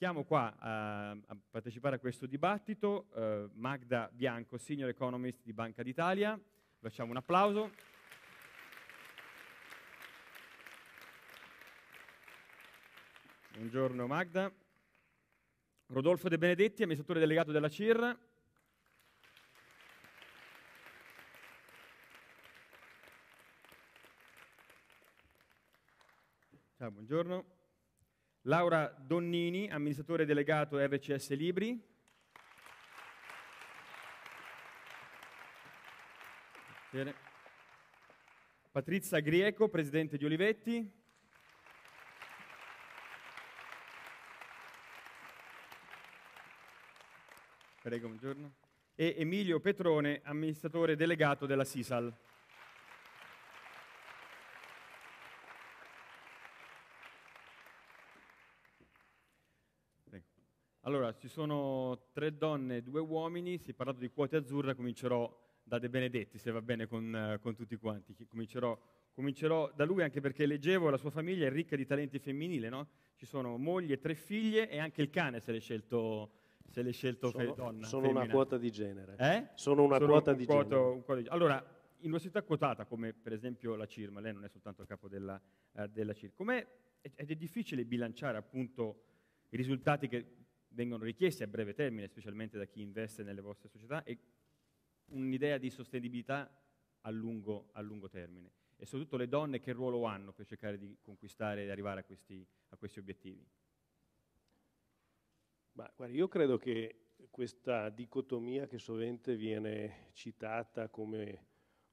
Chiamo qua a, a partecipare a questo dibattito eh, Magda Bianco, Senior Economist di Banca d'Italia. Facciamo un applauso. Buongiorno Magda. Rodolfo De Benedetti, amministratore delegato della CIR. Ciao, buongiorno. Laura Donnini, amministratore delegato RCS Libri. Bene. Patrizia Grieco, presidente di Olivetti. Prego, buongiorno. E Emilio Petrone, amministratore delegato della Sisal. Allora, ci sono tre donne e due uomini, si è parlato di quote azzurre, comincerò da De Benedetti, se va bene con, eh, con tutti quanti. Comincerò, comincerò, da lui anche perché leggevo, la sua famiglia è ricca di talenti femminili, no? Ci sono moglie, tre figlie e anche il cane se l'è scelto, se l'è scelto sono, donna. Sono femmina. una quota di genere. Eh? Sono una Sono quota un di quoto- genere. un quoto di- Allora, in una società quotata come per esempio la CIR, ma lei non è soltanto a capo della, eh, della CIR, com'è, ed è difficile bilanciare appunto i risultati che vengono richiesti a breve termine, specialmente da chi investe nelle vostre società, e un'idea di sostenibilità a lungo, a lungo termine. E soprattutto le donne che ruolo hanno per cercare di conquistare e arrivare a questi, a questi obiettivi. Ma guarda, io credo che questa dicotomia che sovente viene citata come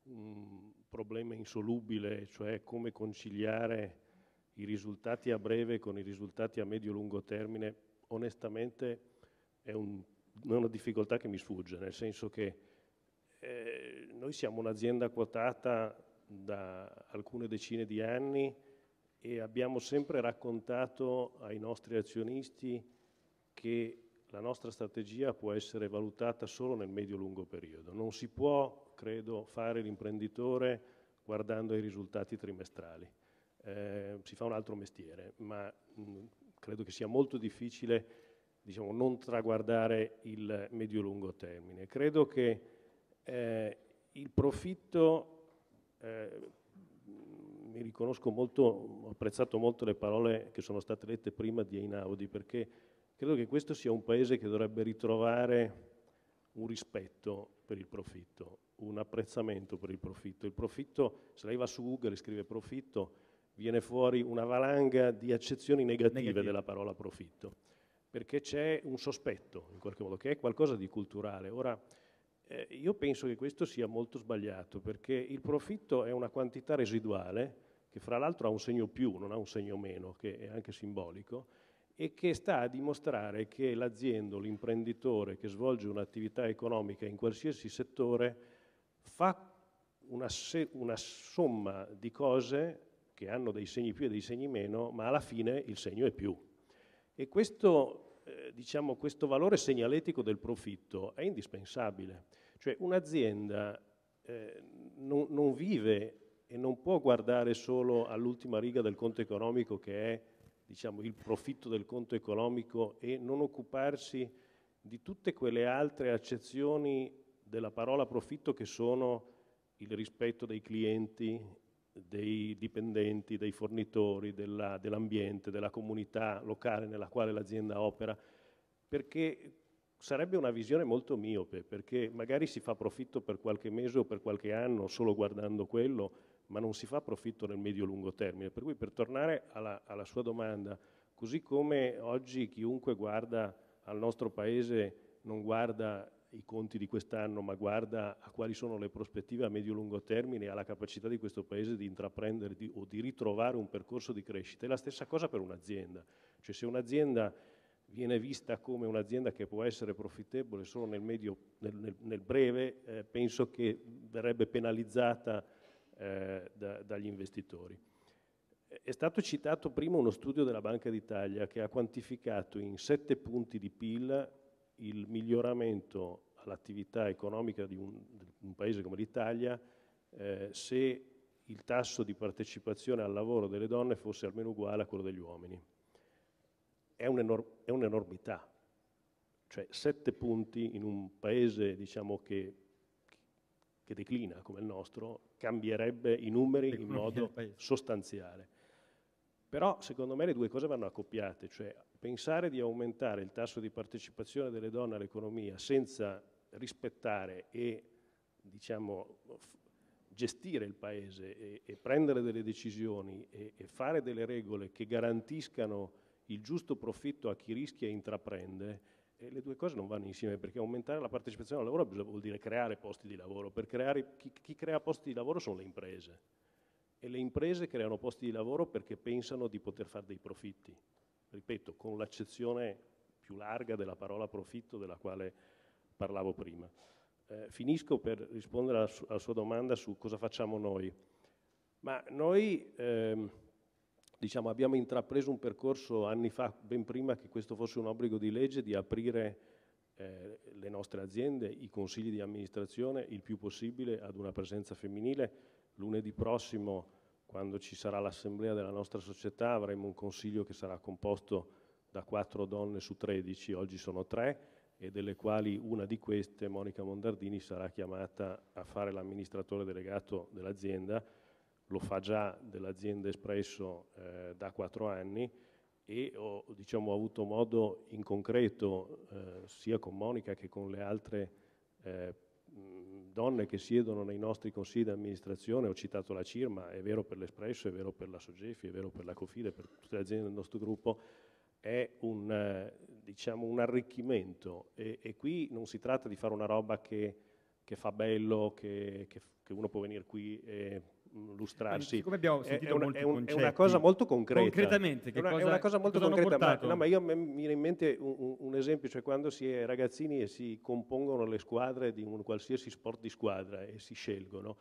un problema insolubile, cioè come conciliare i risultati a breve con i risultati a medio-lungo termine, onestamente è un- una difficoltà che mi sfugge, nel senso che eh, noi siamo un'azienda quotata da alcune decine di anni e abbiamo sempre raccontato ai nostri azionisti che la nostra strategia può essere valutata solo nel medio-lungo periodo. Non si può, credo, fare l'imprenditore guardando ai risultati trimestrali. Eh, si fa un altro mestiere, ma mh, credo che sia molto difficile diciamo, non traguardare il medio-lungo termine. Credo che eh, il profitto, eh, mi riconosco molto, ho apprezzato molto le parole che sono state lette prima di Einaudi, perché credo che questo sia un paese che dovrebbe ritrovare un rispetto per il profitto, un apprezzamento per il profitto. Il profitto, se lei va su Google e scrive profitto, viene fuori una valanga di accezioni negative, Negative. della parola profitto, perché c'è un sospetto, in qualche modo, che è qualcosa di culturale. Ora, eh, io penso che questo sia molto sbagliato, perché il profitto è una quantità residuale, che fra l'altro ha un segno più, non ha un segno meno, che è anche simbolico, e che sta a dimostrare che l'azienda, l'imprenditore che svolge un'attività economica in qualsiasi settore fa una, se- una somma di cose che hanno dei segni più e dei segni meno, ma alla fine il segno è più. E questo, eh, diciamo, questo valore segnaletico del profitto è indispensabile. Cioè un'azienda eh, non, non vive e non può guardare solo all'ultima riga del conto economico che è diciamo, il profitto del conto economico e non occuparsi di tutte quelle altre accezioni della parola profitto che sono il rispetto dei clienti, dei dipendenti, dei fornitori, della- dell'ambiente, della comunità locale nella quale l'azienda opera, perché sarebbe una visione molto miope, perché magari si fa profitto per qualche mese o per qualche anno solo guardando quello, ma non si fa profitto nel medio-lungo termine. Per cui per tornare alla, alla sua domanda, così come oggi chiunque guarda al nostro paese non guarda i conti di quest'anno, ma guarda a quali sono le prospettive a medio-lungo termine e alla capacità di questo paese di intraprendere di- o di ritrovare un percorso di crescita. È la stessa cosa per un'azienda. Cioè se un'azienda viene vista come un'azienda che può essere profittevole solo nel, medio, nel, nel- nel breve, eh, penso che verrebbe penalizzata eh, da- dagli investitori. È stato citato prima uno studio della Banca d'Italia che ha quantificato in sette punti di PIL il miglioramento all'attività economica di un, di un paese come l'Italia eh, se il tasso di partecipazione al lavoro delle donne fosse almeno uguale a quello degli uomini. è, un'enor- è un'enormità. Cioè sette punti in un paese diciamo, che, che declina come il nostro cambierebbe i numeri in modo sostanziale. Però secondo me le due cose vanno accoppiate, cioè pensare di aumentare il tasso di partecipazione delle donne all'economia senza rispettare e diciamo, gestire il paese e, e, prendere delle decisioni e, e fare delle regole che garantiscano il giusto profitto a chi rischia e intraprende, e le due cose non vanno insieme perché aumentare la partecipazione al lavoro vuol dire creare posti di lavoro. Per creare, chi, chi crea posti di lavoro sono le imprese e le imprese creano posti di lavoro perché pensano di poter fare dei profitti. Ripeto, con l'accezione più larga della parola profitto della quale parlavo prima. Eh, finisco per rispondere alla, su- alla, sua domanda su cosa facciamo noi. Ma noi ehm, diciamo, abbiamo intrapreso un percorso anni fa, ben prima che questo fosse un obbligo di legge, di aprire eh, le nostre aziende, i consigli di amministrazione il più possibile ad una presenza femminile Lunedì prossimo, quando ci sarà l'assemblea della nostra società, avremo un consiglio che sarà composto da quattro donne su 13, oggi sono tre, e delle quali una di queste, Monica Mondardini, sarà chiamata a fare l'amministratore delegato dell'azienda, lo fa già dell'azienda Espresso eh, da quattro anni e ho, diciamo, avuto modo in concreto, eh, sia con Monica che con le altre eh, donne che siedono nei nostri consigli di amministrazione, ho citato la CIRMA, è vero per l'Espresso, è vero per la Sogefi, è vero per la Cofide, per tutte le aziende del nostro gruppo, è un, eh, diciamo, un arricchimento e, e, qui non si tratta di fare una roba che, che fa bello, che, che, che, uno può venire qui e lustrarsi. Come abbiamo sentito è, una, è, un, è, una, cosa molto concreta. Concretamente, che è una, cosa, è una cosa molto concreta. Ma, no, ma, io mi viene in mente un, un, esempio, cioè quando si è ragazzini e si compongono le squadre di un qualsiasi sport di squadra e si scelgono.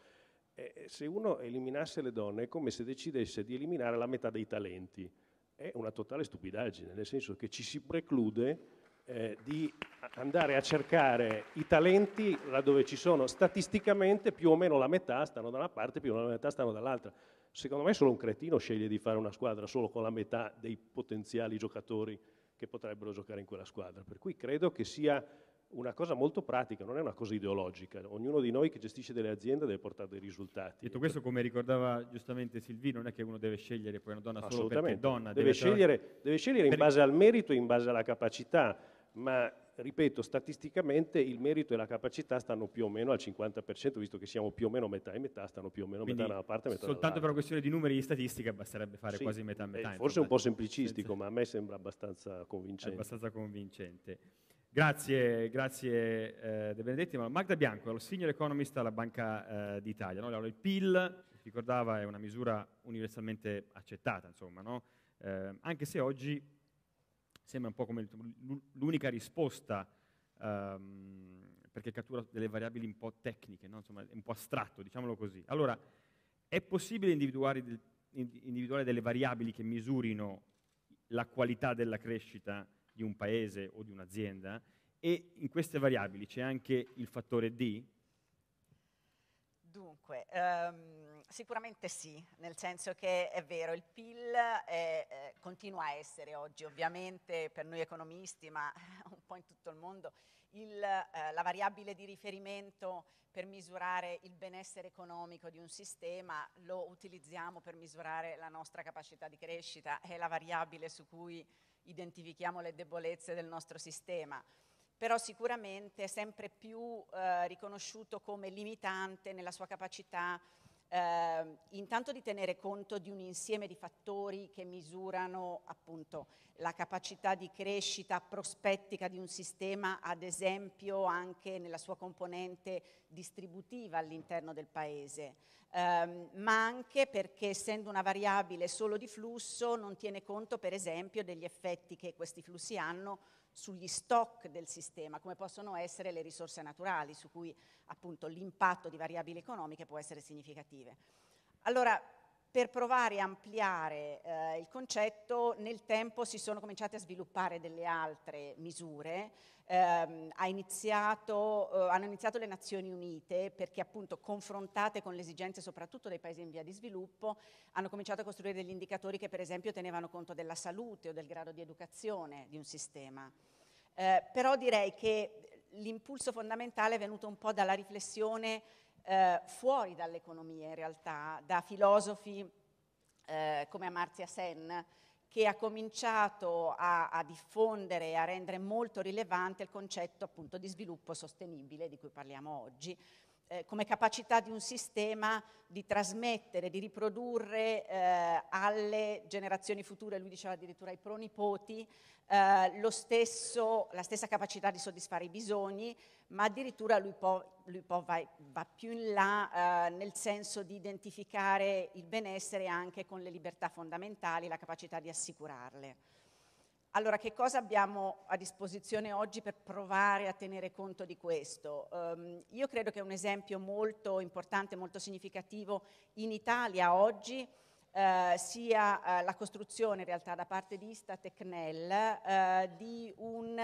Eh, se uno eliminasse le donne è come se decidesse di eliminare la metà dei talenti. È una totale stupidaggine, nel senso che ci si preclude eh, di andare a cercare i talenti laddove ci sono statisticamente più o meno la metà stanno da una parte, più o meno la metà stanno dall'altra. Secondo me solo un cretino sceglie di fare una squadra solo con la metà dei potenziali giocatori che potrebbero giocare in quella squadra. Per cui credo che sia una cosa molto pratica, non è una cosa ideologica. Ognuno di noi che gestisce delle aziende deve portare dei risultati. Detto questo, come ricordava giustamente Silvino, non è che uno deve scegliere poi una donna solo perché è donna. Deve, deve scegliere, deve scegliere in base al merito e in base alla capacità ma ripeto, statisticamente il merito e la capacità stanno più o meno al 50%, visto che siamo più o meno metà e metà, stanno più o meno Quindi metà da una parte e metà Soltanto per una questione di numeri e statistica basterebbe fare sì, quasi metà e metà. Eh, forse è un po' semplicistico, senza... ma a me sembra abbastanza convincente. È abbastanza convincente. Grazie, grazie eh, De Benedetti. Magda Bianco, lo senior economist alla Banca eh, d'Italia. No? Il PIL, ricordava, è una misura universalmente accettata, insomma, no? eh, anche se oggi sembra un po' come l'unica risposta, um, perché cattura delle variabili un po' tecniche, no? Insomma, un po' astratto, diciamolo così. Allora, è possibile individuare, individuare delle variabili che misurino la qualità della crescita di un paese o di un'azienda e in queste variabili c'è anche il fattore D? Dunque, um sicuramente sì, nel senso che è vero, il PIL è, eh, continua a essere oggi ovviamente per noi economisti, ma un po' in tutto il mondo, il, eh, la variabile di riferimento per misurare il benessere economico di un sistema, lo utilizziamo per misurare la nostra capacità di crescita, è la variabile su cui identifichiamo le debolezze del nostro sistema. Però sicuramente è sempre più eh, riconosciuto come limitante nella sua capacità eh, intanto di tenere conto di un insieme di fattori che misurano appunto la capacità di crescita prospettica di un sistema, ad esempio anche nella sua componente distributiva all'interno del paese, eh, ma anche perché essendo una variabile solo di flusso non tiene conto per esempio degli effetti che questi flussi hanno sugli stock del sistema, come possono essere le risorse naturali, su cui appunto l'impatto di variabili economiche può essere significative. Allora, per provare a ampliare eh, il concetto, nel tempo si sono cominciate a sviluppare delle altre misure. Eh, ha iniziato, eh, hanno iniziato le Nazioni Unite perché appunto confrontate con le esigenze soprattutto dei paesi in via di sviluppo hanno cominciato a costruire degli indicatori che per esempio tenevano conto della salute o del grado di educazione di un sistema. Eh, però direi che l'impulso fondamentale è venuto un po' dalla riflessione eh, fuori dall'economia in realtà, da filosofi eh, come Amartya Sen, che ha cominciato a, a diffondere e a rendere molto rilevante il concetto appunto di sviluppo sostenibile di cui parliamo oggi, eh, come capacità di un sistema di trasmettere, di riprodurre eh, alle generazioni future, lui diceva addirittura ai pronipoti, eh, stesso, la stessa capacità di soddisfare i bisogni, ma addirittura lui, può, lui può va, va, più in là eh, nel senso di identificare il benessere anche con le libertà fondamentali, la capacità di assicurarle. Allora, che cosa abbiamo a disposizione oggi per provare a tenere conto di questo? Um, io credo che un esempio molto importante, molto significativo in Italia oggi eh, sia eh, la costruzione in realtà da parte di Istat e CNEL eh, di un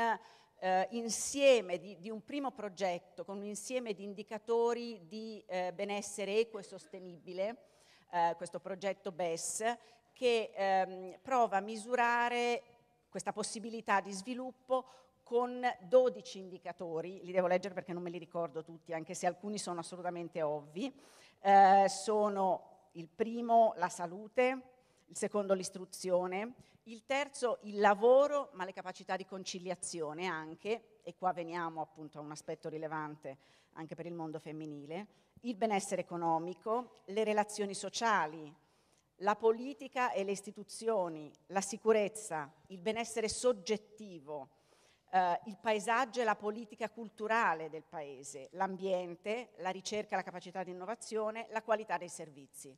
eh, insieme, di, di, un primo progetto con un insieme di indicatori di eh, benessere equo e sostenibile, eh, questo progetto BES, che ehm, prova a misurare questa possibilità di sviluppo con 12 indicatori, li devo leggere perché non me li ricordo tutti, anche se alcuni sono assolutamente ovvi. Eh, sono il primo la salute, il secondo l'istruzione, il terzo il lavoro, ma le capacità di conciliazione anche, e qua veniamo appunto a un aspetto rilevante anche per il mondo femminile, il benessere economico, le relazioni sociali, la politica e le istituzioni, la sicurezza, il benessere soggettivo, eh, il paesaggio e la politica culturale del paese, l'ambiente, la ricerca la capacità di innovazione, la qualità dei servizi.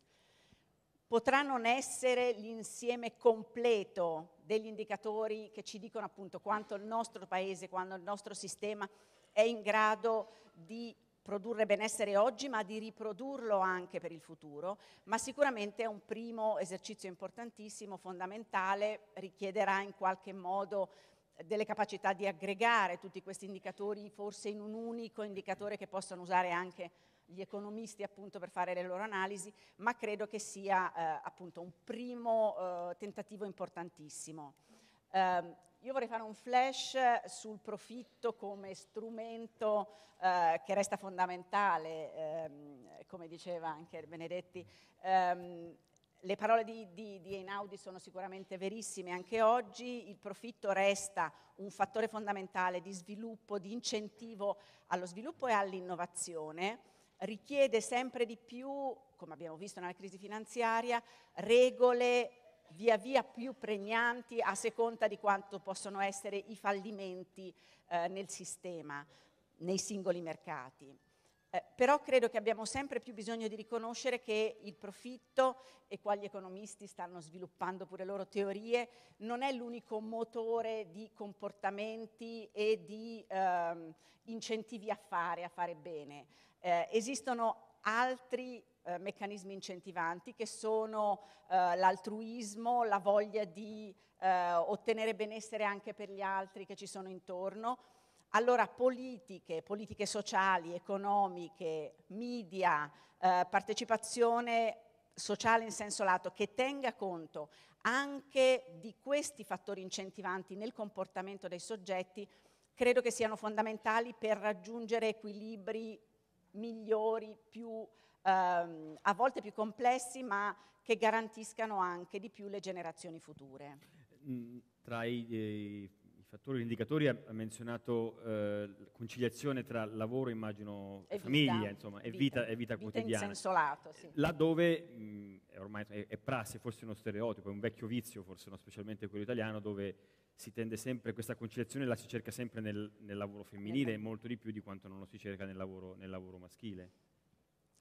Potrà non essere l'insieme completo degli indicatori che ci dicono appunto quanto il nostro paese, quanto il nostro sistema è in grado di produrre benessere oggi, ma di riprodurlo anche per il futuro, ma sicuramente è un primo esercizio importantissimo, fondamentale, richiederà in qualche modo delle capacità di aggregare tutti questi indicatori forse in un unico indicatore che possano usare anche gli economisti appunto per fare le loro analisi, ma credo che sia eh, appunto un primo eh, tentativo importantissimo. Eh, io vorrei fare un flash sul profitto come strumento eh, che resta fondamentale, ehm, come diceva anche Benedetti. Ehm, le parole di, di, di, Einaudi sono sicuramente verissime anche oggi, il profitto resta un fattore fondamentale di sviluppo, di incentivo allo sviluppo e all'innovazione, richiede sempre di più, come abbiamo visto nella crisi finanziaria, regole via via più pregnanti a seconda di quanto possono essere i fallimenti eh, nel sistema, nei singoli mercati. Eh, però credo che abbiamo sempre più bisogno di riconoscere che il profitto, e qua gli economisti stanno sviluppando pure loro teorie, non è l'unico motore di comportamenti e di ehm, incentivi a fare, a fare bene. Eh, esistono altri eh, meccanismi incentivanti che sono eh, l'altruismo, la voglia di eh, ottenere benessere anche per gli altri che ci sono intorno. Allora politiche, politiche sociali, economiche, media, eh, partecipazione sociale in senso lato che tenga conto anche di questi fattori incentivanti nel comportamento dei soggetti, credo che siano fondamentali per raggiungere equilibri migliori, più ehm, a volte più complessi, ma che garantiscano anche di più le generazioni future. Mm, tra i, i, i fattori, gli indicatori ha menzionato eh, conciliazione tra lavoro, immagino, e famiglia, vita, insomma, e vita, vita, e vita, vita quotidiana. in senso lato, sì. Laddove mh, mm, è ormai è, è prassi, forse uno stereotipo, è un vecchio vizio, forse no, specialmente quello italiano, dove si tende sempre, questa conciliazione la si cerca sempre nel, nel lavoro femminile e molto di più di quanto non lo si cerca nel lavoro, nel lavoro maschile.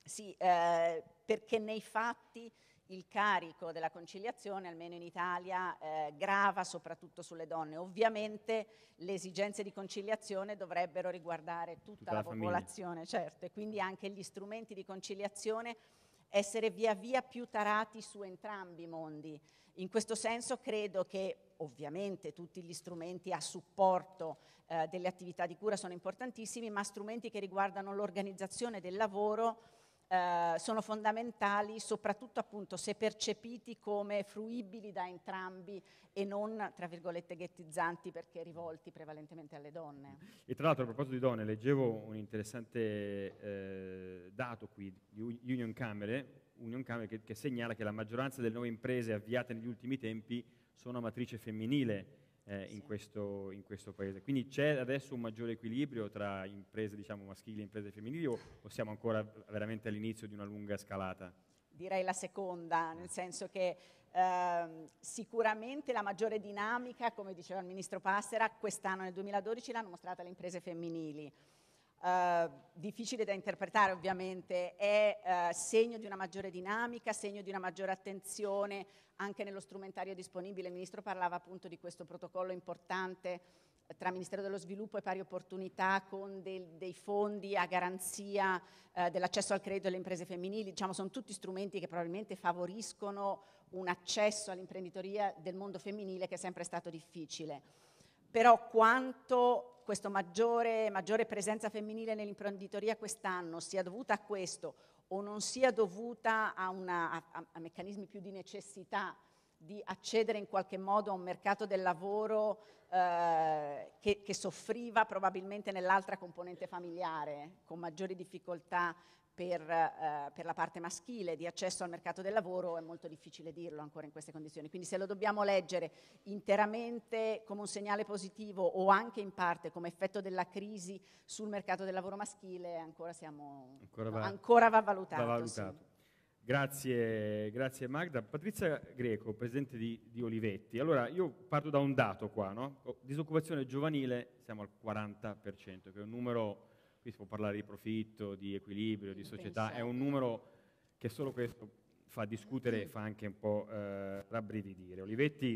Sì, eh, perché nei fatti il carico della conciliazione, almeno in Italia, eh, grava soprattutto sulle donne. Ovviamente le esigenze di conciliazione dovrebbero riguardare tutta, tutta la, la popolazione, certo, e quindi anche gli strumenti di conciliazione essere via via più tarati su entrambi i mondi. In questo senso credo che ovviamente tutti gli strumenti a supporto eh, delle attività di cura sono importantissimi, ma strumenti che riguardano l'organizzazione del lavoro eh, sono fondamentali, soprattutto appunto se percepiti come fruibili da entrambi e non, tra virgolette, ghettizzanti perché rivolti prevalentemente alle donne. E tra l'altro a proposito di donne, leggevo un interessante eh, dato qui di Union Camere, Union Camere che, che segnala che la maggioranza delle nuove imprese avviate negli ultimi tempi sono a matrice femminile eh, in, questo, in, questo, paese. Quindi c'è adesso un maggiore equilibrio tra imprese diciamo, maschili e imprese femminili o, o siamo ancora veramente all'inizio di una lunga scalata? Direi la seconda, nel senso che eh, sicuramente la maggiore dinamica, come diceva il Ministro Passera, quest'anno nel 2012 l'hanno mostrata le imprese femminili. Uh, difficile da interpretare ovviamente, è uh, segno di una maggiore dinamica, segno di una maggiore attenzione anche nello strumentario disponibile. Il Ministro parlava appunto di questo protocollo importante tra Ministero dello Sviluppo e Pari Opportunità con del, dei fondi a garanzia uh, dell'accesso al credito delle imprese femminili. Diciamo, sono tutti strumenti che probabilmente favoriscono un accesso all'imprenditoria del mondo femminile che è sempre stato difficile. Però quanto questa maggiore, maggiore presenza femminile nell'imprenditoria quest'anno sia dovuta a questo o non sia dovuta a, una, a, a, meccanismi più di necessità di accedere in qualche modo a un mercato del lavoro eh, che, che, soffriva probabilmente nell'altra componente familiare, con maggiori difficoltà per, eh, per, la parte maschile di accesso al mercato del lavoro è molto difficile dirlo ancora in queste condizioni. Quindi se lo dobbiamo leggere interamente come un segnale positivo o anche in parte come effetto della crisi sul mercato del lavoro maschile, ancora, siamo, ancora, va, no, ancora va, valutato. Va valutato. Sì. Grazie, grazie, Magda. Patrizia Greco, presidente di, di, Olivetti. Allora, io parto da un dato qua, no? Disoccupazione giovanile, siamo al 40%, che è un numero qui si può parlare di profitto, di equilibrio, di società, è un numero che solo questo fa discutere e fa anche un po' eh, rabbrividire. Olivetti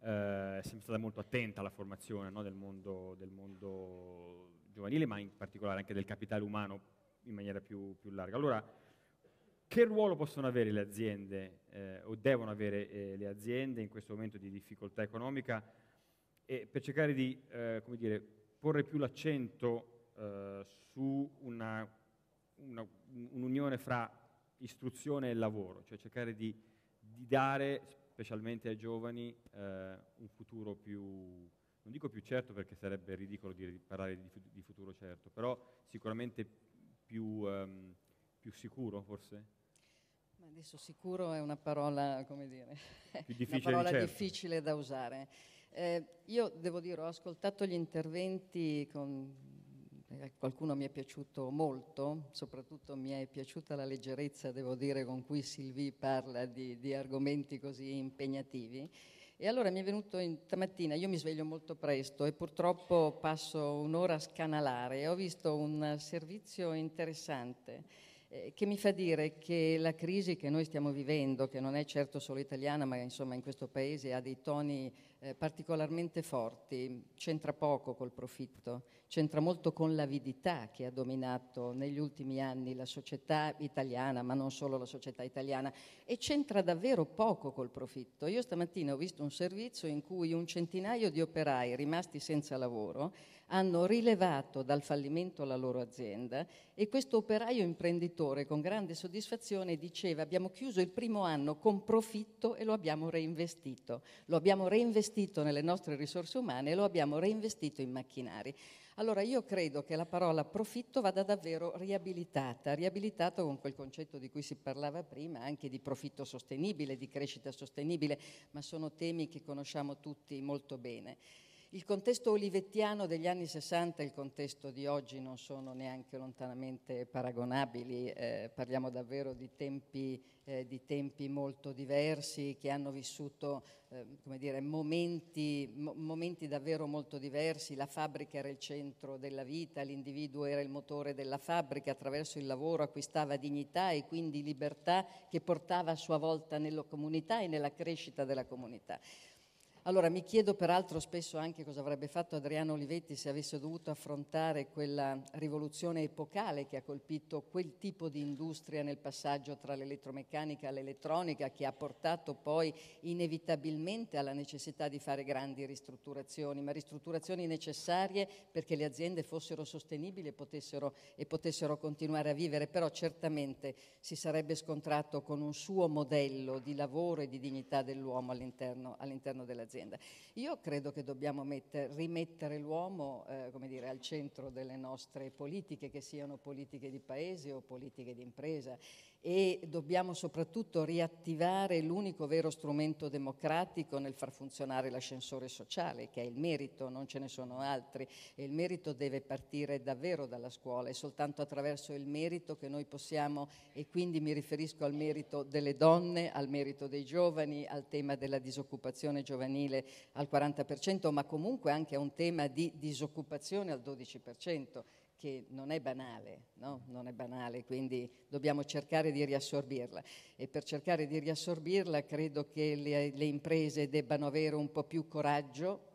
eh, è sempre stata molto attenta alla formazione no, del, mondo, del, mondo, giovanile, ma in particolare anche del capitale umano in maniera più, più larga. Allora, che ruolo possono avere le aziende eh, o devono avere eh, le aziende in questo momento di difficoltà economica per cercare di, eh, come dire, porre più l'accento eh, su un'unione fra istruzione e lavoro, cioè cercare di, di dare, specialmente ai giovani, eh, un futuro più, non dico più certo perché sarebbe ridicolo dire, di parlare di, di, futuro certo, però sicuramente più, um, più sicuro forse? Adesso sicuro è una parola, come dire, una parola certo. difficile da usare. Eh, io devo dire, ho ascoltato gli interventi con eh, qualcuno mi è piaciuto molto, soprattutto mi è piaciuta la leggerezza, devo dire, con cui Silvi parla di, di argomenti così impegnativi. E allora mi è venuto in, stamattina, io mi sveglio molto presto e purtroppo passo un'ora a scanalare e ho visto un servizio interessante eh, che mi fa dire che la crisi che noi stiamo vivendo, che non è certo solo italiana, ma insomma in questo paese ha dei toni eh, particolarmente forti, c'entra poco col profitto, c'entra molto con l'avidità che ha dominato negli ultimi anni la società italiana, ma non solo la società italiana, e c'entra davvero poco col profitto. Io stamattina ho visto un servizio in cui un centinaio di operai rimasti senza lavoro hanno rilevato dal fallimento la loro azienda e questo operaio imprenditore con grande soddisfazione diceva abbiamo chiuso il primo anno con profitto e lo abbiamo reinvestito. Lo abbiamo reinvestito nelle nostre risorse umane e lo abbiamo reinvestito in macchinari. Allora io credo che la parola profitto vada davvero riabilitata, riabilitato con quel concetto di cui si parlava prima, anche di profitto sostenibile, di crescita sostenibile, ma sono temi che conosciamo tutti molto bene. Il contesto olivettiano degli anni 60 e il contesto di oggi non sono neanche lontanamente paragonabili, eh, parliamo davvero di tempi, eh, di tempi, molto diversi che hanno vissuto eh, dire, momenti, mo- momenti, davvero molto diversi, la fabbrica era il centro della vita, l'individuo era il motore della fabbrica, attraverso il lavoro acquistava dignità e quindi libertà che portava a sua volta nella comunità e nella crescita della comunità. Allora, mi chiedo peraltro spesso anche cosa avrebbe fatto Adriano Olivetti se avesse dovuto affrontare quella rivoluzione epocale che ha colpito quel tipo di industria nel passaggio tra l'elettromeccanica e l'elettronica, che ha portato poi inevitabilmente alla necessità di fare grandi ristrutturazioni, ma ristrutturazioni necessarie perché le aziende fossero sostenibili e potessero, e potessero continuare a vivere, però certamente si sarebbe scontrato con un suo modello di lavoro e di dignità dell'uomo all'interno, all'interno dell'azienda azienda. Io credo che dobbiamo metter, rimettere l'uomo eh, dire, al centro delle nostre politiche, che siano politiche di paese o politiche di impresa e dobbiamo soprattutto riattivare l'unico vero strumento democratico nel far funzionare l'ascensore sociale, che è il merito, non ce ne sono altri. E il merito deve partire davvero dalla scuola, è soltanto attraverso il merito che noi possiamo, e quindi mi riferisco al merito delle donne, al merito dei giovani, al tema della disoccupazione giovanile al 40%, ma comunque anche a un tema di disoccupazione al 12% che non è banale, no? non è banale, quindi dobbiamo cercare di riassorbirla e per cercare di riassorbirla credo che le, le imprese debbano avere un po' più coraggio,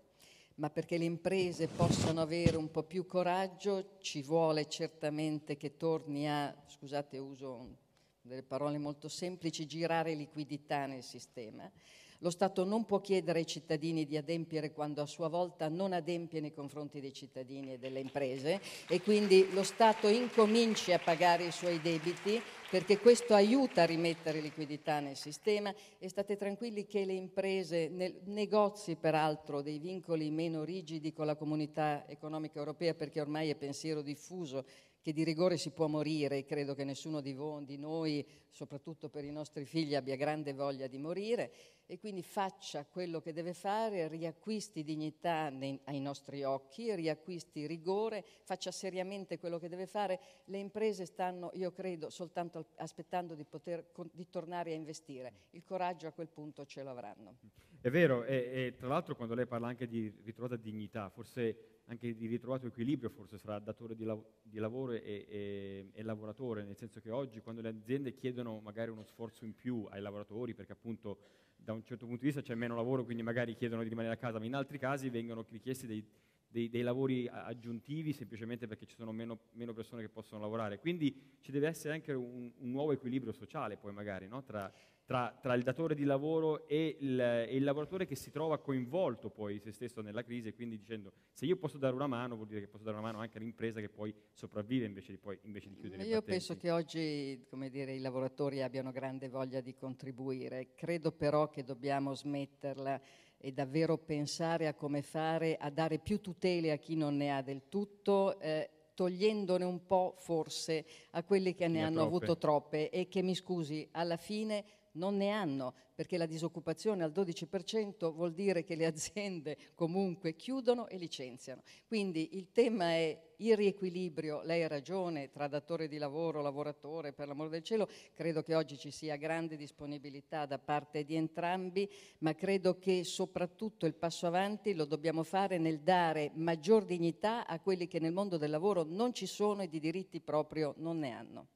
ma perché le imprese possano avere un po' più coraggio ci vuole certamente che torni a, scusate uso delle parole molto semplici, girare liquidità nel sistema lo Stato non può chiedere ai cittadini di adempiere quando a sua volta non adempie nei confronti dei cittadini e delle imprese e quindi lo Stato incominci a pagare i suoi debiti perché questo aiuta a rimettere liquidità nel sistema e state tranquilli che le imprese, negozi peraltro dei vincoli meno rigidi con la comunità economica europea perché ormai è pensiero diffuso che di rigore si può morire credo che nessuno di, voi, di noi, soprattutto per i nostri figli, abbia grande voglia di morire e quindi faccia quello che deve fare, riacquisti dignità nei, ai nostri occhi, riacquisti rigore, faccia seriamente quello che deve fare. Le imprese stanno, io credo, soltanto aspettando di, poter, di tornare a investire. Il coraggio a quel punto ce lo avranno. È vero, e tra l'altro quando lei parla anche di ritrovata dignità, forse anche di ritrovato equilibrio forse fra datore di, lav- di lavoro e, e, e, lavoratore, nel senso che oggi quando le aziende chiedono magari uno sforzo in più ai lavoratori, perché appunto da un certo punto di vista c'è meno lavoro, quindi magari chiedono di rimanere a casa, ma in altri casi vengono richiesti dei, dei, dei lavori aggiuntivi semplicemente perché ci sono meno, meno, persone che possono lavorare. Quindi ci deve essere anche un, un nuovo equilibrio sociale poi magari no? tra tra, tra, il datore di lavoro e il, e il, lavoratore che si trova coinvolto poi se stesso nella crisi e quindi dicendo se io posso dare una mano vuol dire che posso dare una mano anche all'impresa che poi sopravvive invece di, poi, invece di chiudere io penso che oggi dire, i lavoratori abbiano grande voglia di contribuire, credo però che dobbiamo smetterla e davvero pensare a come fare a dare più tutele a chi non ne ha del tutto. Eh, togliendone un po' forse a quelli che ne, ne hanno troppe. avuto troppe e che mi scusi, alla fine non ne hanno, perché la disoccupazione al 12% vuol dire che le aziende comunque chiudono e licenziano. Quindi il tema è il riequilibrio, lei ha ragione, tra datore di lavoro, lavoratore, per l'amor del cielo, credo che oggi ci sia grande disponibilità da parte di entrambi, ma credo che soprattutto il passo avanti lo dobbiamo fare nel dare maggior dignità a quelli che nel mondo del lavoro non ci sono e di diritti proprio non ne hanno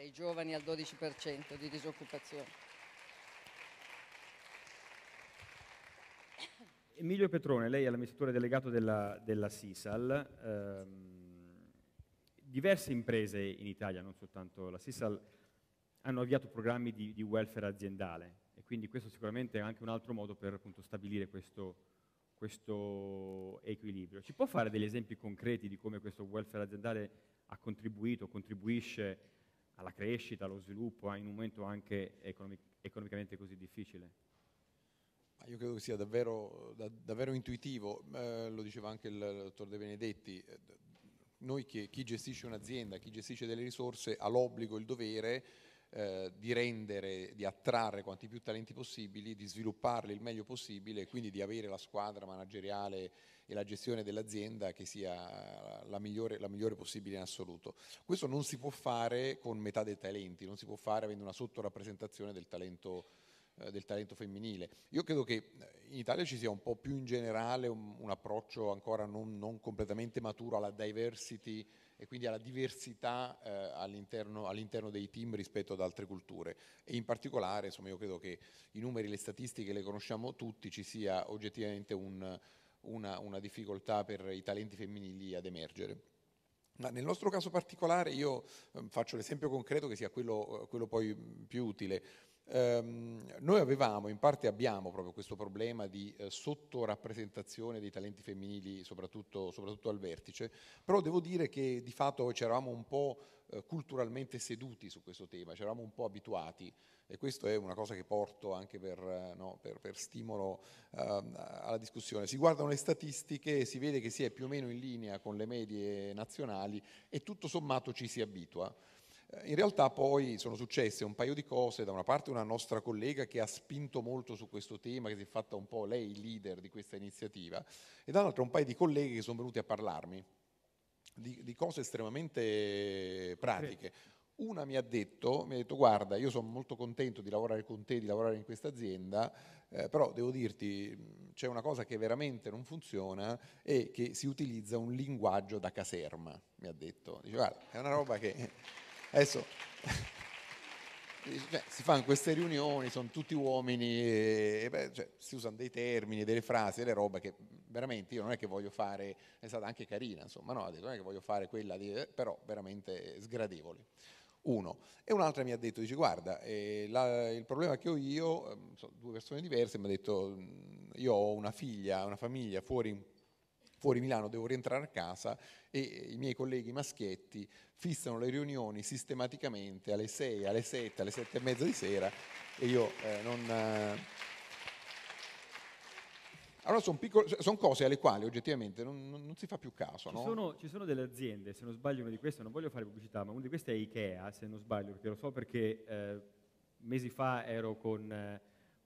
ai giovani al 12% di disoccupazione. Emilio Petrone, lei è l'amministratore delegato della, della Sisal. Ehm, diverse imprese in Italia, non soltanto la Sisal, hanno avviato programmi di, di, welfare aziendale e quindi questo sicuramente è anche un altro modo per appunto, stabilire questo, questo equilibrio. Ci può fare degli esempi concreti di come questo welfare aziendale ha contribuito, contribuisce alla crescita, allo sviluppo in un momento anche economic- economicamente così difficile? Io credo che sia davvero, da, davvero intuitivo, eh, lo diceva anche il dottor De Benedetti, eh, noi che, chi gestisce un'azienda, chi gestisce delle risorse ha l'obbligo, il dovere eh, di rendere, di attrarre quanti più talenti possibili, di svilupparli il meglio possibile e quindi di avere la squadra manageriale e la gestione dell'azienda che sia la migliore, la migliore possibile in assoluto. Questo non si può fare con metà dei talenti, non si può fare avendo una sottorappresentazione del talento del talento femminile. Io credo che in Italia ci sia un po' più in generale un, un approccio ancora non, non, completamente maturo alla diversity e quindi alla diversità eh, all'interno, all'interno, dei team rispetto ad altre culture. E in particolare, insomma, io credo che i numeri, le statistiche le conosciamo tutti, ci sia oggettivamente un, una, una difficoltà per i talenti femminili ad emergere. Ma nel nostro caso particolare io ehm, faccio l'esempio concreto che sia quello, quello poi più utile. Um, noi avevamo, in parte abbiamo proprio questo problema di eh, sottorappresentazione dei talenti femminili, soprattutto, soprattutto, al vertice, però devo dire che di fatto ci eravamo un po' eh, culturalmente seduti su questo tema, ci eravamo un po' abituati e questo è una cosa che porto anche per, eh, no, per, per stimolo eh, alla discussione. Si guardano le statistiche, si vede che si è più o meno in linea con le medie nazionali e tutto sommato ci si abitua. In realtà poi sono successe un paio di cose, da una parte una nostra collega che ha spinto molto su questo tema, che si è fatta un po' lei leader di questa iniziativa, e dall'altra un paio di colleghi che sono venuti a parlarmi di, di cose estremamente pratiche. Una mi ha, detto, mi ha detto, guarda, io sono molto contento di lavorare con te, di lavorare in questa azienda, eh, però devo dirti, c'è una cosa che veramente non funziona e che si utilizza un linguaggio da caserma, mi ha detto. Dice, guarda, è una roba che Adesso cioè, si fanno queste riunioni, sono tutti uomini, e, beh, cioè, si usano dei termini, delle frasi, delle robe che veramente io non è che voglio fare, è stata anche carina, insomma, no, non è che voglio fare quella, di, però veramente sgradevoli. Uno. E un'altra mi ha detto, dice guarda, eh, la, il problema che ho io, ehm, sono due persone diverse, mi ha detto, io ho una figlia, una famiglia fuori fuori Milano, devo rientrare a casa e i miei colleghi maschietti fissano le riunioni sistematicamente alle 6, alle 7, alle 7 e mezza di sera e io eh, non... Eh... Allora sono, piccole, sono, cose alle quali oggettivamente non, non, non si fa più caso. Ci, no? sono, ci, sono, delle aziende, se non sbaglio una di queste, non voglio fare pubblicità, ma una di queste è Ikea, se non sbaglio, perché lo so perché eh, mesi fa ero con...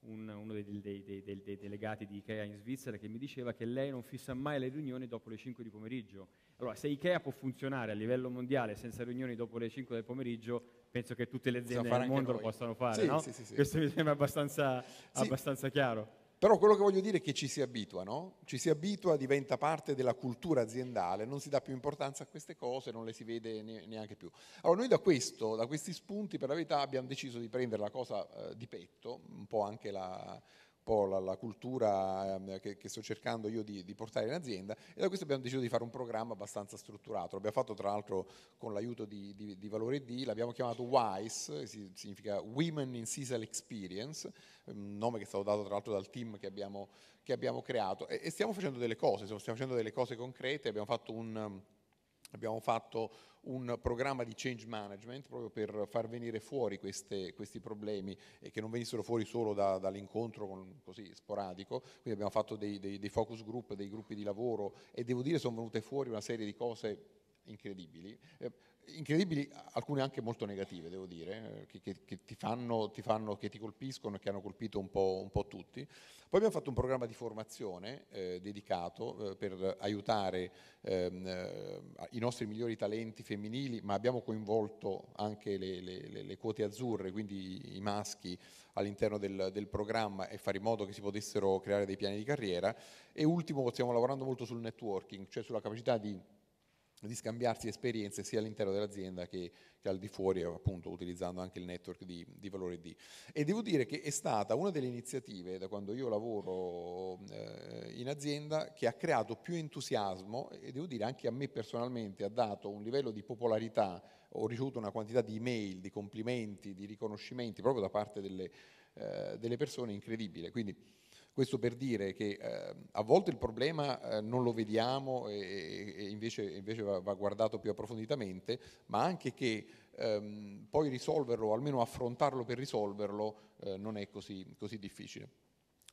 Un, uno dei, dei, dei, dei, delegati di Ikea in Svizzera che mi diceva che lei non fissa mai le riunioni dopo le 5 di pomeriggio. Allora, se Ikea può funzionare a livello mondiale senza riunioni dopo le 5 del pomeriggio, penso che tutte le aziende del mondo lo possano fare, sì, no? sì, sì, Questo mi sembra abbastanza, abbastanza chiaro. Però quello che voglio dire è che ci si abitua, no? Ci si abitua, diventa parte della cultura aziendale, non si dà più importanza a queste cose, non le si vede neanche più. Allora noi da questo, da questi spunti, per la verità, abbiamo deciso di prendere la cosa eh, di petto, un po' anche la, po' la, la cultura eh, che, che, sto cercando io di, di, portare in azienda e da questo abbiamo deciso di fare un programma abbastanza strutturato. L'abbiamo fatto tra l'altro con l'aiuto di, di, di Valore D, l'abbiamo chiamato WISE, significa Women in Sisal Experience, un nome che è stato dato tra l'altro dal team che abbiamo, che abbiamo creato e, e, stiamo facendo delle cose, stiamo facendo delle cose concrete, abbiamo fatto un... Abbiamo fatto un programma di change management proprio per far venire fuori queste, questi problemi e che non venissero fuori solo da, dall'incontro con, così sporadico. Quindi abbiamo fatto dei, dei, dei focus group, dei gruppi di lavoro e devo dire sono venute fuori una serie di cose incredibili. Eh, incredibili, alcune anche molto negative, devo dire, eh, che, che, che, ti fanno, ti fanno, che ti colpiscono e che hanno colpito un po', un po', tutti. Poi abbiamo fatto un programma di formazione eh, dedicato eh, per aiutare ehm, eh, i nostri migliori talenti femminili, ma abbiamo coinvolto anche le, le, le quote azzurre, quindi i maschi all'interno del, del, programma e fare in modo che si potessero creare dei piani di carriera. E ultimo, stiamo lavorando molto sul networking, cioè sulla capacità di di scambiarsi esperienze sia all'interno dell'azienda che, che, al di fuori, appunto utilizzando anche il network di, di, Valore D. E devo dire che è stata una delle iniziative da quando io lavoro eh, in azienda che ha creato più entusiasmo e devo dire anche a me personalmente ha dato un livello di popolarità, ho ricevuto una quantità di email, di complimenti, di riconoscimenti proprio da parte delle, eh, delle persone incredibile. Quindi, questo per dire che eh, a volte il problema eh, non lo vediamo e, e invece, invece va, va, guardato più approfonditamente, ma anche che ehm, poi risolverlo, o almeno affrontarlo per risolverlo, eh, non è così, così difficile.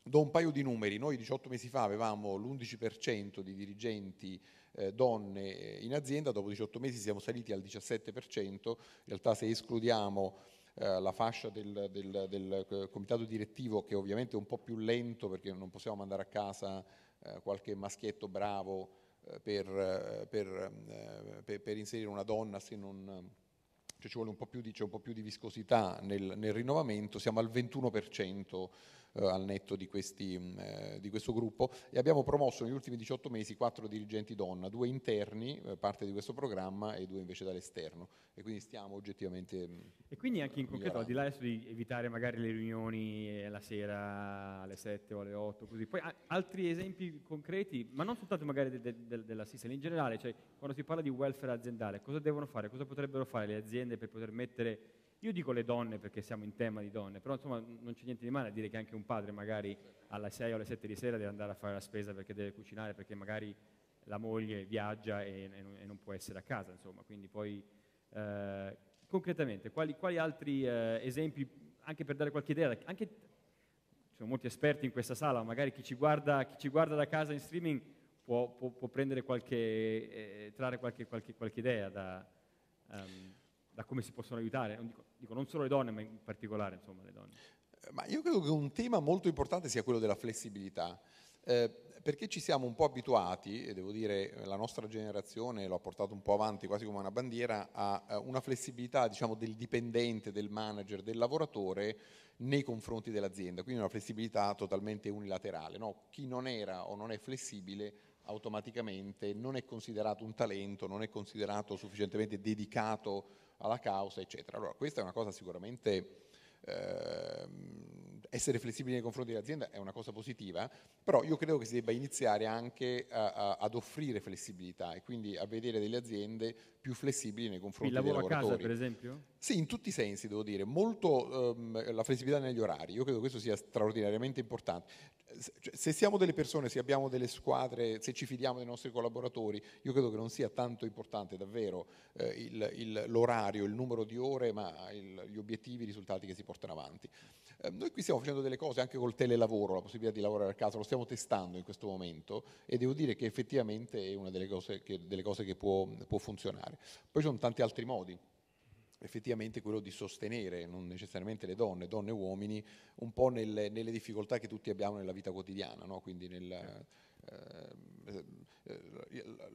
Do un paio di numeri, noi 18 mesi fa avevamo l'11% di dirigenti eh, donne in azienda, dopo 18 mesi siamo saliti al 17%, in realtà se escludiamo eh, la fascia del, del, del, eh, comitato direttivo che ovviamente è un po' più lento perché non possiamo mandare a casa eh, qualche maschietto bravo per, per, per, per, inserire una donna se non, cioè ci vuole un po' più di, un po più di viscosità nel, nel, rinnovamento, siamo al 21% eh, al netto di, questi, mm, eh, di, questo gruppo e abbiamo promosso negli ultimi 18 mesi quattro dirigenti donna, due interni, eh, parte di questo programma, e due invece dall'esterno. E quindi stiamo oggettivamente... Mm, e quindi anche in concreto, al di là di evitare magari le riunioni la sera alle 7 o alle 8, così. Poi altri esempi concreti, ma non soltanto magari de, de, de, della in generale, cioè quando si parla di welfare aziendale, cosa devono fare, cosa potrebbero fare le aziende per poter mettere io dico le donne perché siamo in tema di donne, però insomma non c'è niente di male a dire che anche un padre magari alle 6 o alle 7 di sera deve andare a fare la spesa perché deve cucinare, perché magari la moglie viaggia e, e non può essere a casa, insomma. Quindi poi eh, concretamente, quali, quali altri eh, esempi, anche per dare qualche idea, anche, ci sono molti esperti in questa sala, magari chi ci guarda, chi ci guarda da casa in streaming può, può, può prendere qualche, eh, trarre qualche, qualche, qualche idea da... Um, da come si possono aiutare, non dico, dico, non solo le donne, ma in particolare insomma, le donne. Eh, ma io credo che un tema molto importante sia quello della flessibilità, eh, perché ci siamo un po' abituati, e devo dire la nostra generazione l'ha portato un po' avanti quasi come una bandiera, a una flessibilità diciamo, del dipendente, del manager, del lavoratore nei confronti dell'azienda, quindi una flessibilità totalmente unilaterale. No? Chi non era o non è flessibile automaticamente non è considerato un talento, non è considerato sufficientemente dedicato alla causa, eccetera. Allora, questa è una cosa sicuramente eh, essere flessibili nei confronti dell'azienda è una cosa positiva, però io credo che si debba iniziare anche a, a, ad offrire flessibilità e quindi a vedere delle aziende più flessibili nei confronti dei lavoratori. Il lavoro a casa, per esempio? Sì, in tutti i sensi, devo dire. Molto ehm, la flessibilità negli orari. Io credo che questo sia straordinariamente importante. Cioè, se siamo delle persone, se abbiamo delle squadre, se ci fidiamo dei nostri collaboratori, io credo che non sia tanto importante davvero eh, il, il, l'orario, il numero di ore, ma il, gli obiettivi, i risultati che si portano avanti. Eh, noi qui stiamo facendo delle cose anche col telelavoro, la possibilità di lavorare a casa, lo stiamo testando in questo momento e devo dire che effettivamente è una delle cose che, delle cose che può, può funzionare. Poi ci sono tanti altri modi effettivamente quello di sostenere non necessariamente le donne, donne e uomini, un po' nelle, nelle difficoltà che tutti abbiamo nella vita quotidiana, no? quindi nel, eh,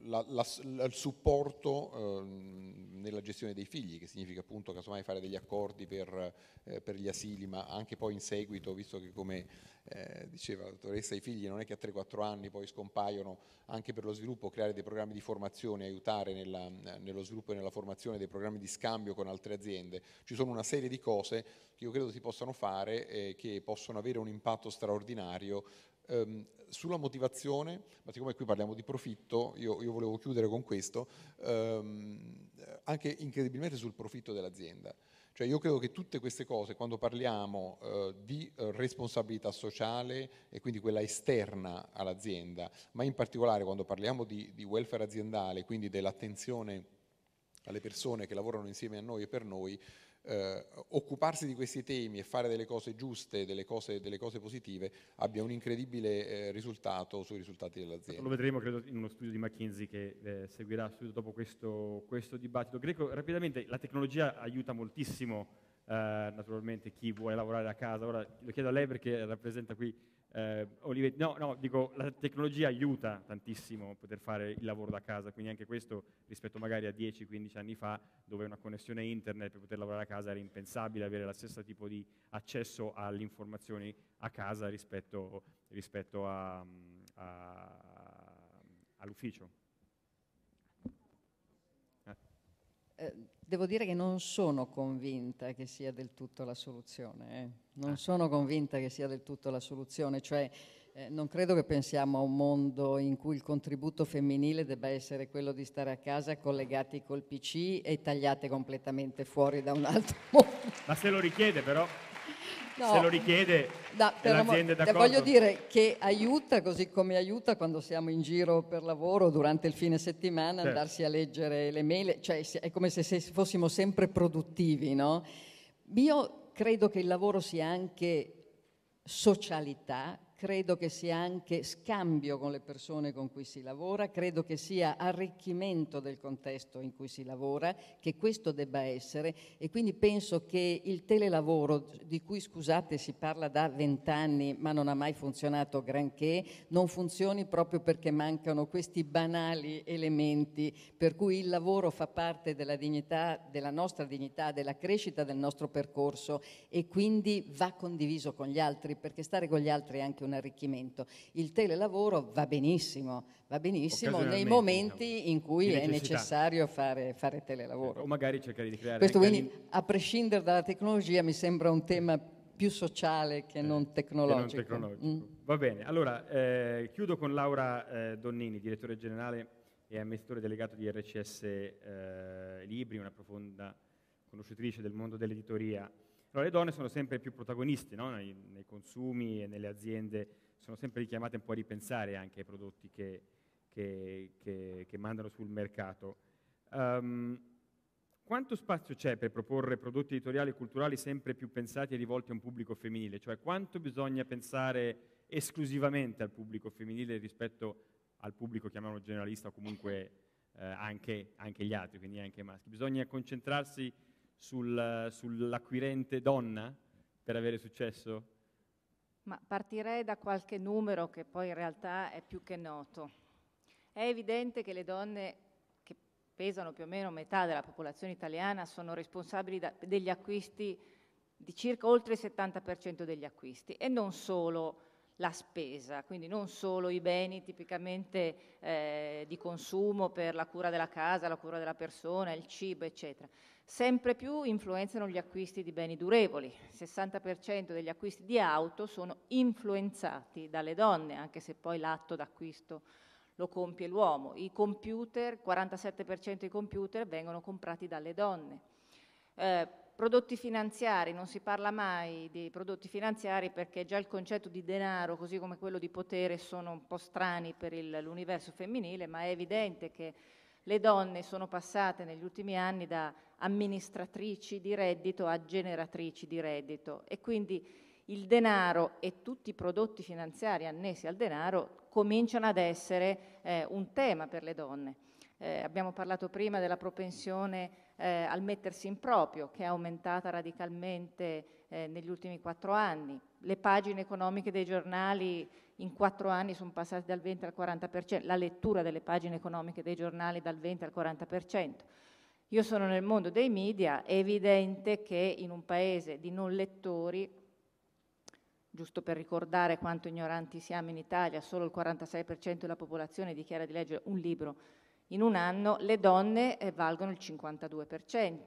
la, la, la, il supporto eh, nella gestione dei figli, che significa appunto casomai fare degli accordi per, eh, per gli asili, ma anche poi in seguito, visto che come eh, diceva la dottoressa, i figli non è che a 3-4 anni poi scompaiono, anche per lo sviluppo, creare dei programmi di formazione, aiutare nella, nello sviluppo e nella formazione dei programmi di scambio con altre aziende. Ci sono una serie di cose che io credo si possano fare e che possono avere un impatto straordinario ehm, sulla motivazione, ma siccome qui parliamo di profitto, io, io volevo chiudere con questo, ehm, anche incredibilmente sul profitto dell'azienda. Cioè io credo che tutte queste cose, quando parliamo eh, di eh, responsabilità sociale e quindi quella esterna all'azienda, ma in particolare quando parliamo di, di welfare aziendale, quindi dell'attenzione alle persone che lavorano insieme a noi e per noi, eh, occuparsi di questi temi e fare delle cose giuste, delle cose, delle cose positive, abbia un incredibile eh, risultato sui risultati dell'azienda. Lo vedremo credo in uno studio di McKinsey che eh, seguirà subito dopo questo, questo dibattito. Greco, rapidamente, la tecnologia aiuta moltissimo eh, naturalmente chi vuole lavorare a casa. Ora lo chiedo a lei perché rappresenta qui eh, Olivetti, no, no, dico, la tecnologia aiuta tantissimo a poter fare il lavoro da casa, quindi anche questo rispetto magari a 10-15 anni fa, dove una connessione internet per poter lavorare a casa era impensabile, avere lo stesso tipo di accesso alle informazioni a casa rispetto, rispetto a, a, all'ufficio. Eh, devo dire che non sono convinta che sia del tutto la soluzione. Eh. Non ah. sono convinta che sia del tutto la soluzione, cioè eh, non credo che pensiamo a un mondo in cui il contributo femminile debba essere quello di stare a casa collegati col PC e tagliate completamente fuori da un altro mondo. Ma se lo richiede però no, se lo richiede no, l'azienda è d'accordo. Voglio dire che aiuta, così come aiuta quando siamo in giro per lavoro durante il fine settimana, certo. andarsi a leggere le mail, cioè è come se, se fossimo sempre produttivi, no? Io credo che il lavoro sia anche socialità, credo che sia anche scambio con le persone con cui si lavora, credo che sia arricchimento del contesto in cui si lavora, che questo debba essere e quindi penso che il telelavoro, di cui scusate si parla da vent'anni ma non ha mai funzionato granché, non funzioni proprio perché mancano questi banali elementi per cui il lavoro fa parte della dignità, della nostra dignità, della crescita del nostro percorso e quindi va condiviso con gli altri perché stare con gli altri è anche un arricchimento. Il telelavoro va benissimo, va benissimo nei momenti diciamo, in cui è necessario fare, fare telelavoro. O magari cercare di creare... Questo quindi, a prescindere dalla tecnologia, mi sembra un tema più sociale che eh, non tecnologico. Che non tecnologico. Mm. Va bene, allora eh, chiudo con Laura eh, Donnini, direttore generale e amministratore delegato di RCS eh, Libri, una profonda conoscitrice del mondo dell'editoria. Allora, le donne sono sempre più protagoniste no? nei, nei, consumi e nelle aziende, sono sempre richiamate un po' a ripensare anche ai prodotti che, che, che, che mandano sul mercato. Um, quanto spazio c'è per proporre prodotti editoriali e culturali sempre più pensati e rivolti a un pubblico femminile? Cioè quanto bisogna pensare esclusivamente al pubblico femminile rispetto al pubblico, chiamiamolo generalista, o comunque eh, anche, anche, gli altri, quindi anche i maschi? Bisogna concentrarsi sul, sull'acquirente donna per avere successo? Ma partirei da qualche numero che poi in realtà è più che noto. È evidente che le donne che pesano più o meno metà della popolazione italiana sono responsabili da, degli acquisti di circa oltre il 70% degli acquisti e non solo la spesa, quindi non solo i beni tipicamente eh, di consumo per la cura della casa, la cura della persona, il cibo, eccetera sempre più influenzano gli acquisti di beni durevoli. Il 60% degli acquisti di auto sono influenzati dalle donne, anche se poi l'atto d'acquisto lo compie l'uomo. I computer, il 47% dei computer vengono comprati dalle donne. Eh, prodotti finanziari, non si parla mai di prodotti finanziari perché già il concetto di denaro, così come quello di potere, sono un po' strani per il, l'universo femminile, ma è evidente che le donne sono passate negli ultimi anni da amministratrici di reddito a generatrici di reddito e quindi il denaro e tutti i prodotti finanziari annessi al denaro cominciano ad essere eh, un tema per le donne. Eh, abbiamo parlato prima della propensione eh, al mettersi in proprio, che è aumentata radicalmente eh, negli ultimi quattro anni. Le pagine economiche dei giornali in quattro anni sono passate dal 20 al 40%, la lettura delle pagine economiche dei giornali dal 20 al 40%. Io sono nel mondo dei media, è evidente che in un paese di non lettori, giusto per ricordare quanto ignoranti siamo in Italia, solo il 46% della popolazione dichiara di leggere un libro in un anno, le donne eh, valgono il 52%.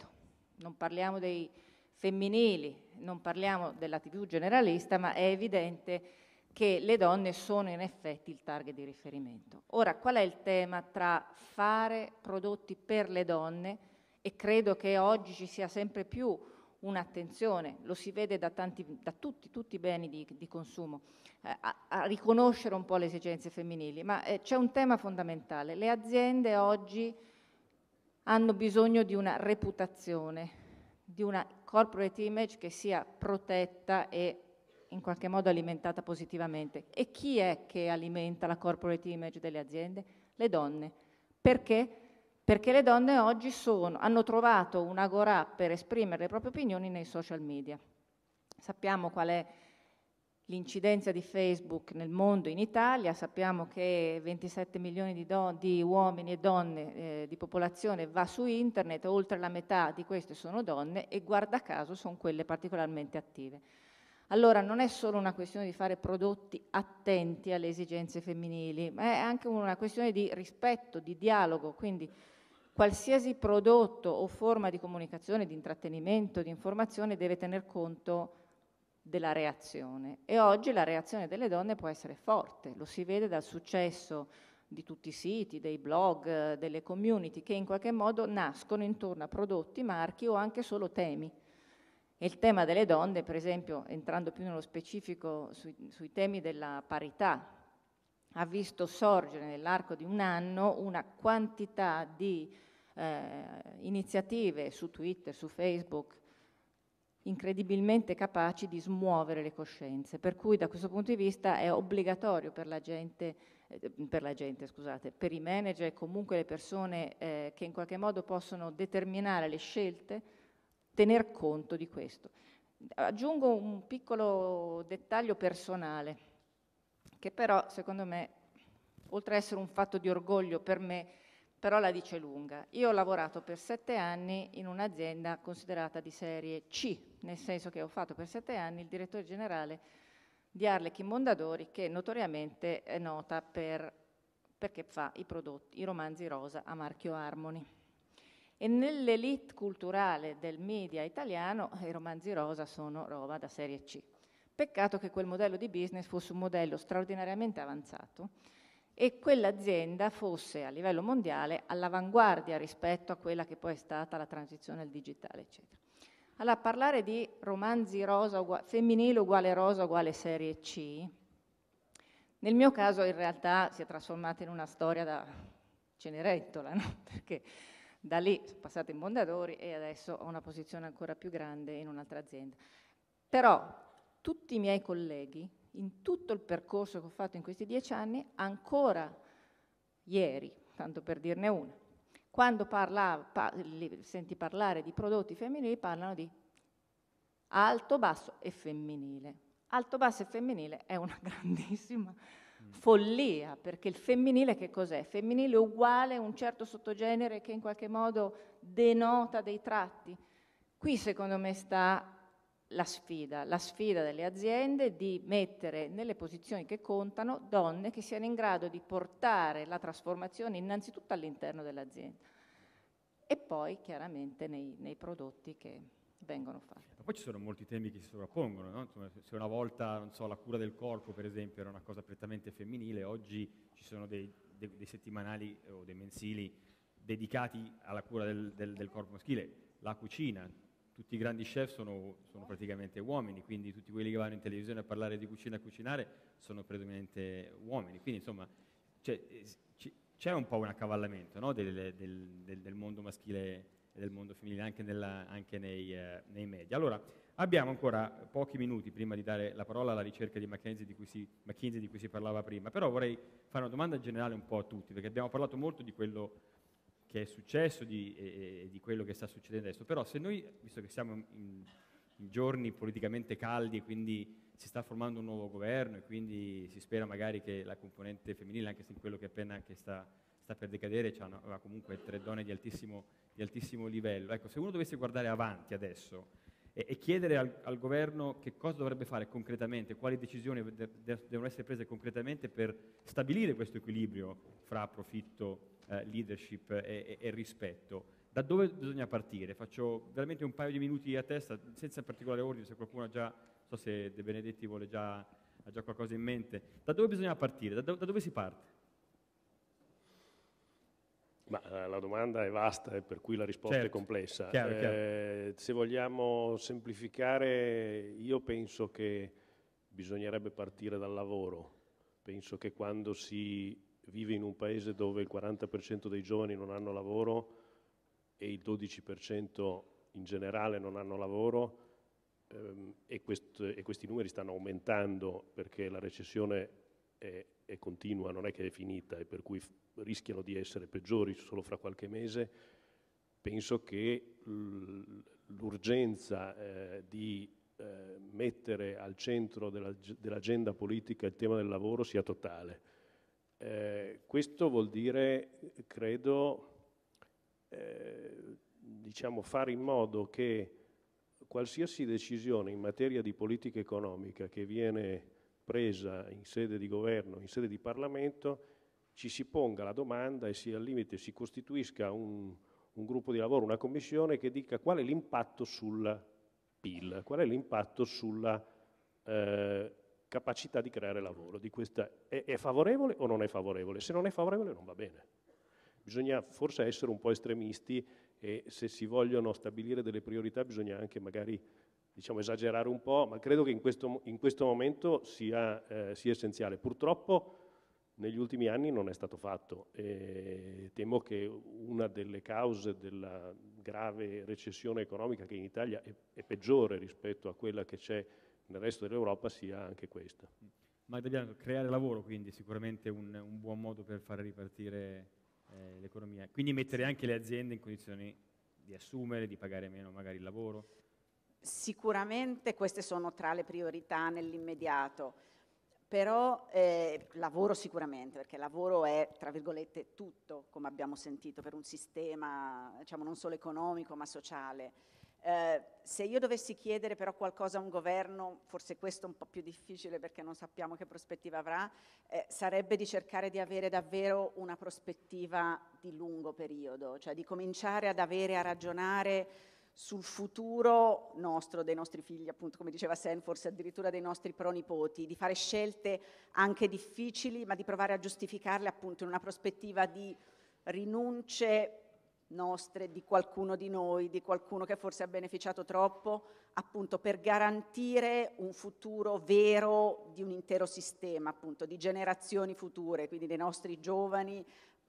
Non parliamo dei femminili, non parliamo della TV generalista, ma è evidente che le donne sono in effetti il target di riferimento. Ora, qual è il tema tra fare prodotti per le donne e credo che oggi ci sia sempre più un'attenzione, lo si vede da, tanti, da tutti, tutti, i beni di, di consumo, eh, a, a, riconoscere un po' le esigenze femminili, ma eh, c'è un tema fondamentale. Le aziende oggi hanno bisogno di una reputazione, di una corporate image che sia protetta e in qualche modo alimentata positivamente. E chi è che alimenta la corporate image delle aziende? Le donne. Perché? Perché le donne oggi sono, hanno trovato un'agorà per esprimere le proprie opinioni nei social media. Sappiamo qual è l'incidenza di Facebook nel mondo in Italia, sappiamo che 27 milioni di, don- di uomini e donne eh, di popolazione va su internet, oltre la metà di queste sono donne e guarda caso sono quelle particolarmente attive. Allora non è solo una questione di fare prodotti attenti alle esigenze femminili, ma è anche una questione di rispetto, di dialogo, quindi qualsiasi prodotto o forma di comunicazione, di intrattenimento, di informazione deve tener conto della reazione e oggi la reazione delle donne può essere forte, lo si vede dal successo di tutti i siti, dei blog, delle community che in qualche modo nascono intorno a prodotti, marchi o anche solo temi. E il tema delle donne, per esempio, entrando più nello specifico sui, sui temi della parità, ha visto sorgere nell'arco di un anno una quantità di eh, iniziative su Twitter, su Facebook, incredibilmente capaci di smuovere le coscienze, per cui da questo punto di vista è obbligatorio per la gente, eh, per, la gente, scusate, per i manager e comunque le persone eh, che in qualche modo possono determinare le scelte, tener conto di questo. Aggiungo un piccolo dettaglio personale, che però secondo me, oltre ad essere un fatto di orgoglio per me, però la dice lunga. Io ho lavorato per sette anni in un'azienda considerata di serie C, nel senso che ho fatto per sette anni il direttore generale di Arlecchino Mondadori, che notoriamente è nota per, perché fa i prodotti, i romanzi rosa a marchio Harmony. E nell'elite culturale del media italiano i romanzi rosa sono roba da serie C. Peccato che quel modello di business fosse un modello straordinariamente avanzato e quell'azienda fosse a livello mondiale all'avanguardia rispetto a quella che poi è stata la transizione al digitale, eccetera. Allora, parlare di romanzi rosa uguale, femminile uguale rosa uguale serie C, nel mio caso in realtà si è trasformata in una storia da Cenerentola, no? perché da lì sono passata in Mondadori e adesso ho una posizione ancora più grande in un'altra azienda. Però tutti i miei colleghi in tutto il percorso che ho fatto in questi dieci anni, ancora ieri, tanto per dirne una, quando parla, pa, senti parlare di prodotti femminili, parlano di alto, basso e femminile. Alto, basso e femminile è una grandissima follia, perché il femminile che cos'è? Femminile uguale a un certo sottogenere che in qualche modo denota dei tratti. Qui secondo me sta la sfida, la sfida delle aziende di mettere nelle posizioni che contano donne che siano in grado di portare la trasformazione innanzitutto all'interno dell'azienda e poi chiaramente nei, nei prodotti che vengono fatti. Ma poi ci sono molti temi che si sovrappongono, no? se una volta so, la cura del corpo per esempio era una cosa prettamente femminile, oggi ci sono dei, dei, dei settimanali o dei mensili dedicati alla cura del, del, del corpo maschile, la cucina, tutti i grandi chef sono, sono, praticamente uomini, quindi tutti quelli che vanno in televisione a parlare di cucina e cucinare sono predominantemente uomini. Quindi insomma c'è, c'è un po' un accavallamento no? del, del, del, del, mondo maschile e del mondo femminile anche, nella, anche nei, eh, nei, media. Allora, abbiamo ancora pochi minuti prima di dare la parola alla ricerca di McKinsey di cui si, McKinsey di cui si parlava prima, però vorrei fare una domanda generale un po' a tutti, perché abbiamo parlato molto di quello che è successo di, e, di quello che sta succedendo adesso. Però se noi, visto che siamo in, in, giorni politicamente caldi e quindi si sta formando un nuovo governo e quindi si spera magari che la componente femminile, anche se in quello che appena che sta, sta per decadere, aveva comunque tre donne di altissimo, di altissimo, livello. Ecco, se uno dovesse guardare avanti adesso e, e chiedere al, al, governo che cosa dovrebbe fare concretamente, quali decisioni de, de, devono essere prese concretamente per stabilire questo equilibrio fra profitto eh, leadership e, e, rispetto. Da dove bisogna partire? Faccio veramente un paio di minuti a testa, senza particolare ordine, se qualcuno ha già, so se De Benedetti vuole già, ha già qualcosa in mente. Da dove bisogna partire? Da, do, da dove si parte? Ma eh, la domanda è vasta, eh, per cui la risposta certo. è complessa. Chiaro, chiaro. Eh, se vogliamo semplificare, io penso che bisognerebbe partire dal lavoro. Penso che quando si vive in un paese dove il 40% dei giovani non hanno lavoro e il 12% in generale non hanno lavoro ehm, e, quest, e, questi numeri stanno aumentando perché la recessione è, è, continua, non è che è finita e per cui rischiano di essere peggiori solo fra qualche mese, penso che l'urgenza eh, di eh, mettere al centro della, dell'agenda politica il tema del lavoro sia totale eh, questo vuol dire, credo, eh, diciamo, fare in modo che qualsiasi decisione in materia di politica economica che viene presa in sede di governo, in sede di Parlamento, ci si ponga la domanda e si, al limite si costituisca un, un gruppo di lavoro, una commissione che dica qual è l'impatto sul PIL, qual è l'impatto sulla eh, capacità di creare lavoro. Di questa, è, è favorevole o non è favorevole? Se non è favorevole non va bene. Bisogna forse essere un po' estremisti e se si vogliono stabilire delle priorità bisogna anche magari diciamo, esagerare un po', ma credo che in questo, in questo momento sia, eh, sia, essenziale. Purtroppo negli ultimi anni non è stato fatto e temo che una delle cause della, grave recessione economica che in Italia è, è peggiore rispetto a quella che c'è nel resto dell'Europa sia anche questa. Magda Bianco, creare lavoro quindi è sicuramente un, un, buon modo per fare ripartire eh, l'economia, quindi mettere anche le aziende in condizioni di assumere, di pagare meno magari il lavoro? Sicuramente queste sono tra le priorità nell'immediato, però eh, lavoro sicuramente, perché lavoro è, tra virgolette, tutto, come abbiamo sentito, per un sistema, diciamo, non solo economico ma sociale. Eh, se io dovessi chiedere però qualcosa a un governo, forse questo è un po' più difficile perché non sappiamo che prospettiva avrà, eh, sarebbe di cercare di avere davvero una prospettiva di lungo periodo, cioè di cominciare ad avere, a ragionare sul futuro nostro, dei nostri figli, appunto come diceva Sen, forse addirittura dei nostri pronipoti, di fare scelte anche difficili, ma di provare a giustificarle appunto in una prospettiva di rinunce nostre, di qualcuno di noi, di qualcuno che forse ha beneficiato troppo, appunto per garantire un futuro vero di un intero sistema, appunto di generazioni future, quindi dei nostri giovani,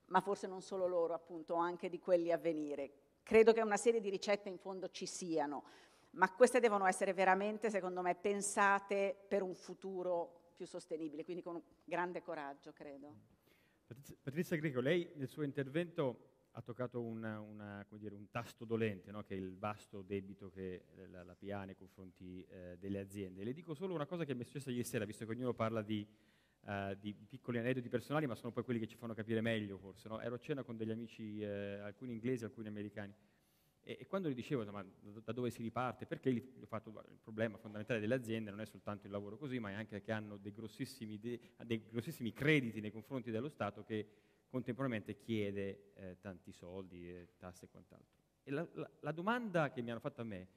ma forse non solo loro, appunto anche di quelli a venire. Credo che una serie di ricette in fondo ci siano, ma queste devono essere veramente, secondo me, pensate per un futuro più sostenibile, quindi con grande coraggio, credo. Patrizia Greco, lei nel suo intervento ha toccato una, una, dire, un tasto dolente, no? che è il vasto debito che la, la PA nei confronti eh, delle aziende. Le dico solo una cosa che mi è successa ieri sera, visto che ognuno parla di, uh, di piccoli aneddoti personali, ma sono poi quelli che ci fanno capire meglio forse. No? Ero a cena con degli amici, eh, alcuni inglesi, alcuni americani, e, e quando gli dicevo ma da dove si riparte, perché gli ho fatto il problema fondamentale delle aziende non è soltanto il lavoro così, ma è anche che hanno dei grossissimi, de, dei grossissimi crediti nei confronti dello Stato che contemporaneamente chiede eh, tanti soldi, e tasse e quant'altro. E la, la, la, domanda che mi hanno fatto a me,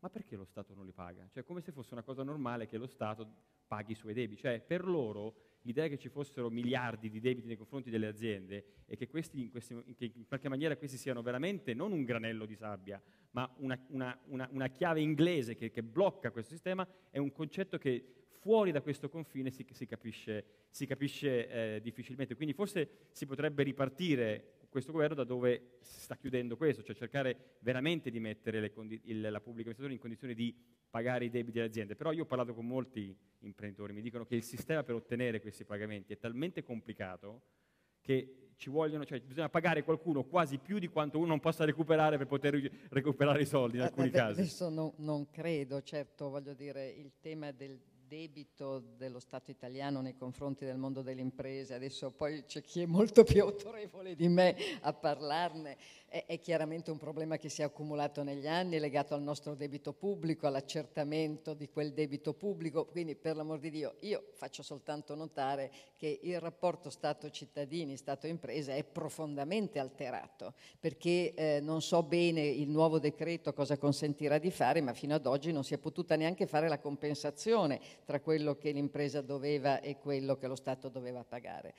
ma perché lo Stato non li paga? Cioè come se fosse una cosa normale che lo Stato paghi i suoi debiti. Cioè per loro l'idea che ci fossero miliardi di debiti nei confronti delle aziende e che, questi, in, questi, che in qualche maniera questi siano veramente non un granello di sabbia, ma una, una, una, una chiave inglese che, che blocca questo sistema, è un concetto che fuori da questo confine si, si capisce, si capisce eh, difficilmente. Quindi forse si potrebbe ripartire questo governo da dove si sta chiudendo questo, cioè cercare veramente di mettere condi- il, la pubblica amministrazione in condizioni di pagare i debiti delle aziende. Però io ho parlato con molti imprenditori, mi dicono che il sistema per ottenere questi pagamenti è talmente complicato che ci vogliono, cioè bisogna pagare qualcuno quasi più di quanto uno non possa recuperare per poter recuperare i soldi in alcuni eh, casi. Adesso no, non credo, certo voglio dire il tema del debito dello Stato italiano nei confronti del mondo delle imprese, adesso poi c'è chi è molto più autorevole di me a parlarne, è, è, chiaramente un problema che si è accumulato negli anni, legato al nostro debito pubblico, all'accertamento di quel debito pubblico, quindi per l'amor di Dio io faccio soltanto notare che il rapporto Stato-cittadini, Stato-impresa è profondamente alterato, perché eh, non so bene il nuovo decreto cosa consentirà di fare, ma fino ad oggi non si è potuta neanche fare la compensazione tra quello che l'impresa doveva e quello che lo Stato doveva pagare.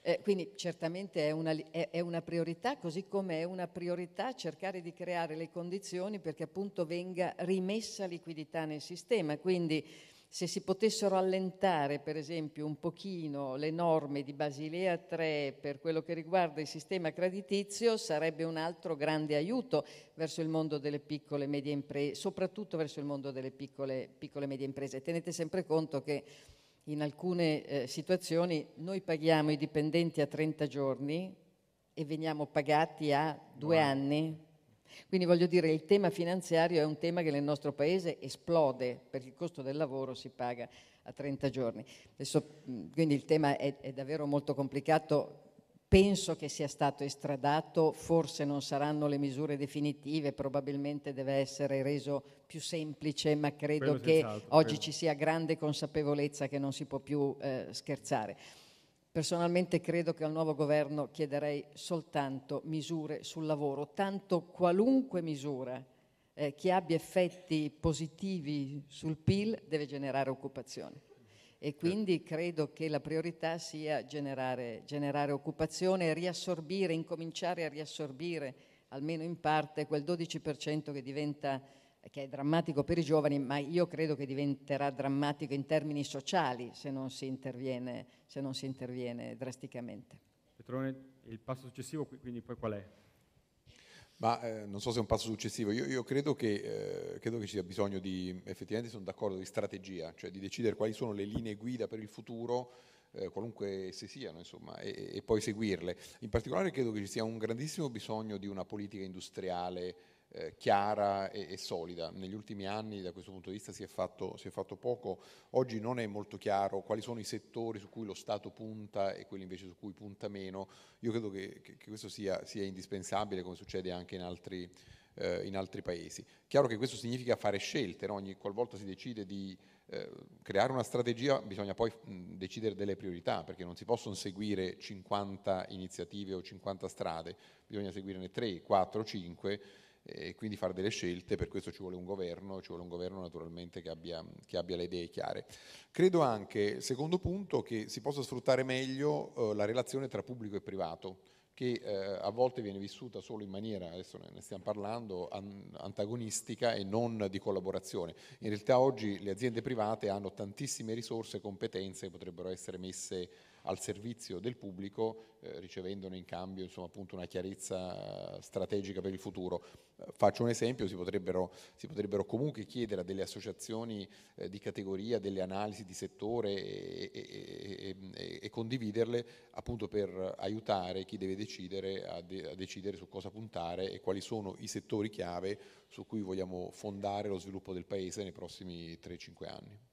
Eh, quindi certamente è una, è, è una, priorità, così come è una priorità cercare di creare le condizioni perché appunto venga rimessa liquidità nel sistema. Quindi se si potessero allentare per esempio un pochino le norme di Basilea 3 per quello che riguarda il sistema creditizio sarebbe un altro grande aiuto verso il mondo delle piccole e medie imprese, soprattutto verso il mondo delle piccole e medie imprese. Tenete sempre conto che in alcune eh, situazioni noi paghiamo i dipendenti a 30 giorni e veniamo pagati a due anni. Quindi voglio dire, il tema finanziario è un tema che nel nostro paese esplode, perché il costo del lavoro si paga a 30 giorni. Adesso, quindi il tema è, è davvero molto complicato, penso che sia stato estradato, forse non saranno le misure definitive, probabilmente deve essere reso più semplice, ma credo che oggi ci sia grande consapevolezza che non si può più eh, scherzare. Personalmente credo che al nuovo governo chiederei soltanto misure sul lavoro, tanto qualunque misura eh, che abbia effetti positivi sul PIL deve generare occupazione. E quindi credo che la priorità sia generare, generare occupazione riassorbire, incominciare a riassorbire almeno in parte quel 12% che diventa che è drammatico per i giovani, ma io credo che diventerà drammatico in termini sociali se non si interviene, non si interviene drasticamente. Petrone, il passo successivo quindi poi qual è? Ma eh, non so se è un passo successivo, io, io credo, che, eh, credo, che, ci sia bisogno di, effettivamente sono d'accordo, di strategia, cioè di decidere quali sono le linee guida per il futuro, eh, qualunque esse siano, insomma, e, e, poi seguirle. In particolare credo che ci sia un grandissimo bisogno di una politica industriale eh, chiara e, e, solida. Negli ultimi anni da questo punto di vista si è, fatto, si è, fatto, poco, oggi non è molto chiaro quali sono i settori su cui lo Stato punta e quelli invece su cui punta meno. Io credo che, che, questo sia, sia, indispensabile come succede anche in altri, eh, in altri, paesi. Chiaro che questo significa fare scelte, no? ogni qualvolta si decide di eh, creare una strategia bisogna poi decidere delle priorità perché non si possono seguire 50 iniziative o 50 strade, bisogna seguirne 3, 4, 5 e quindi fare delle scelte, per questo ci vuole un governo, ci vuole un governo naturalmente che abbia, che abbia le idee chiare. Credo anche, secondo punto, che si possa sfruttare meglio eh, la relazione tra pubblico e privato, che eh, a volte viene vissuta solo in maniera, adesso ne stiamo parlando, an- antagonistica e non di collaborazione. In realtà oggi le aziende private hanno tantissime risorse e competenze che potrebbero essere messe al servizio del pubblico, eh, ricevendone in cambio insomma, una chiarezza strategica per il futuro. Eh, faccio un esempio, si potrebbero, si potrebbero, comunque chiedere a delle associazioni eh, di categoria delle analisi di settore e, e, e, e, condividerle appunto per aiutare chi deve decidere a, de- a decidere su cosa puntare e quali sono i settori chiave su cui vogliamo fondare lo sviluppo del Paese nei prossimi 3-5 anni.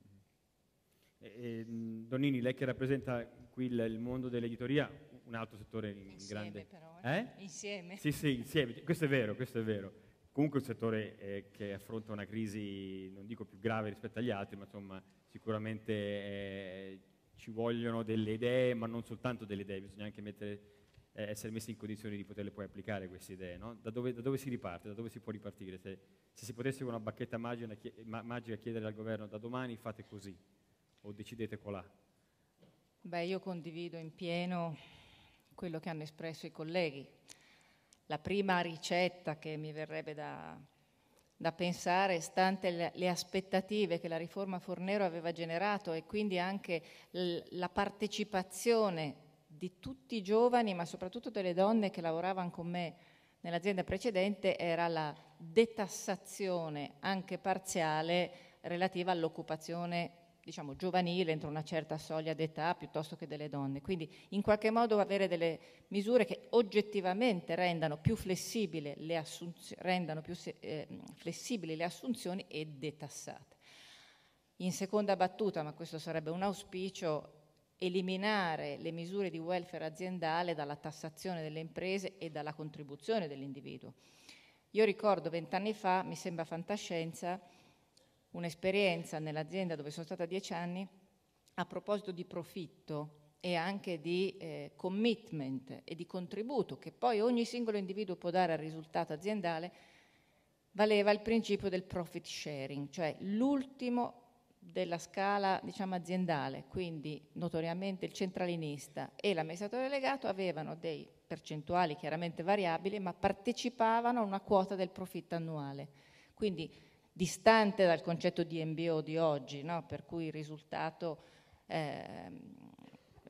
E, Donini, lei che rappresenta qui il, il mondo dell'editoria, un altro settore in insieme grande... Però, eh? eh? Insieme. Sì, sì, insieme. Questo è vero, questo è vero. Comunque è un settore eh, che affronta una crisi, non dico più grave rispetto agli altri, ma insomma sicuramente eh, ci vogliono delle idee, ma non soltanto delle idee, bisogna anche mettere, eh, essere messi in condizioni di poterle poi applicare queste idee. No? Da, dove, da, dove, si riparte? Da dove si può ripartire? Se, se si potesse con una bacchetta magica, magica chiedere al governo da domani fate così, o decidete colà? Beh, io condivido in pieno quello che hanno espresso i colleghi. La prima ricetta che mi verrebbe da, da pensare, stante le, le, aspettative che la riforma Fornero aveva generato e quindi anche l, la partecipazione di tutti i giovani, ma soprattutto delle donne che lavoravano con me nell'azienda precedente, era la detassazione anche parziale relativa all'occupazione diciamo, giovanile entro una certa soglia d'età piuttosto che delle donne. Quindi in qualche modo avere delle misure che oggettivamente rendano più flessibili le, assunz- rendano più, eh, flessibili le assunzioni e detassate. In seconda battuta, ma questo sarebbe un auspicio, eliminare le misure di welfare aziendale dalla tassazione delle imprese e dalla contribuzione dell'individuo. Io ricordo vent'anni fa, mi sembra fantascienza, un'esperienza nell'azienda dove sono stata dieci anni a proposito di profitto e anche di eh, commitment e di contributo che poi ogni singolo individuo può dare al risultato aziendale, valeva il principio del profit sharing, cioè l'ultimo della scala diciamo, aziendale, quindi notoriamente il centralinista e l'amministratore delegato avevano dei percentuali chiaramente variabili, ma partecipavano a una quota del profitto annuale. Quindi distante dal concetto di MBO di oggi, no? per cui il risultato, eh,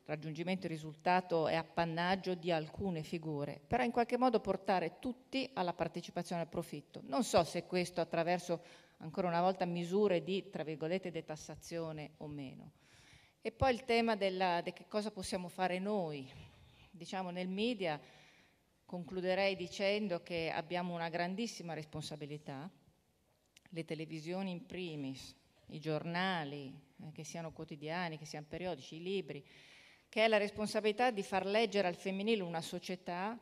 raggiungimento del risultato è appannaggio di alcune figure, però in qualche modo portare tutti alla partecipazione al profitto. Non so se questo attraverso, ancora una volta, misure di, tra virgolette, detassazione o meno. E poi il tema della, di che cosa possiamo fare noi. Diciamo nel media concluderei dicendo che abbiamo una grandissima responsabilità, le televisioni in primis, i giornali, eh, che siano quotidiani, che siano periodici, i libri, che è la responsabilità di far leggere al femminile una società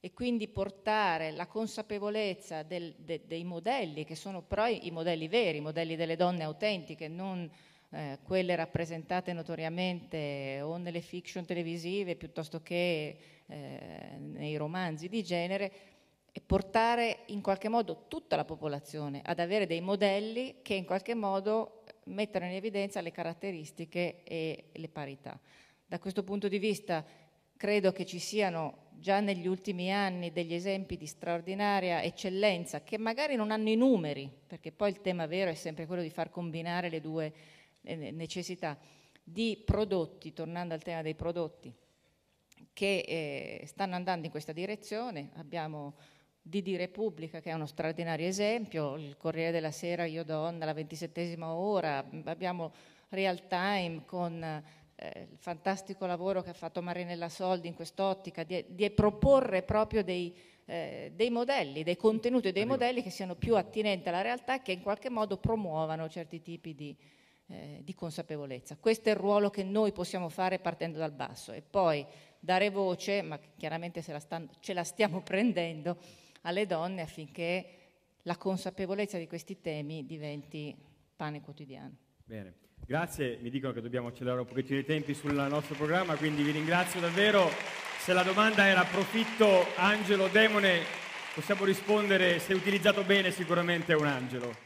e quindi portare la consapevolezza del, de, dei modelli, che sono però i, modelli veri, i modelli delle donne autentiche, non eh, quelle rappresentate notoriamente o nelle fiction televisive piuttosto che eh, nei romanzi di genere, e portare in qualche modo tutta la popolazione ad avere dei modelli che in qualche modo mettano in evidenza le caratteristiche e le parità. Da questo punto di vista credo che ci siano già negli ultimi anni degli esempi di straordinaria eccellenza che magari non hanno i numeri, perché poi il tema vero è sempre quello di far combinare le due necessità, di prodotti, tornando al tema dei prodotti, che eh, stanno andando in questa direzione. Abbiamo di Di Repubblica, che è uno straordinario esempio, il Corriere della Sera, Io Donna, la ventisettesima ora, abbiamo Real Time con eh, il fantastico lavoro che ha fatto Marinella Soldi in quest'ottica, di, di proporre proprio dei, eh, dei, modelli, dei contenuti, dei modelli che siano più attinenti alla realtà e che in qualche modo promuovano certi tipi di, eh, di consapevolezza. Questo è il ruolo che noi possiamo fare partendo dal basso e poi dare voce, ma chiaramente la stanno, ce la stiamo prendendo, alle donne affinché la consapevolezza di questi temi diventi pane quotidiano. Bene, grazie, mi dicono che dobbiamo accelerare un pochettino i tempi sul nostro programma, quindi vi ringrazio davvero. Se la domanda era profitto, angelo, demone, possiamo rispondere se utilizzato bene sicuramente è un angelo.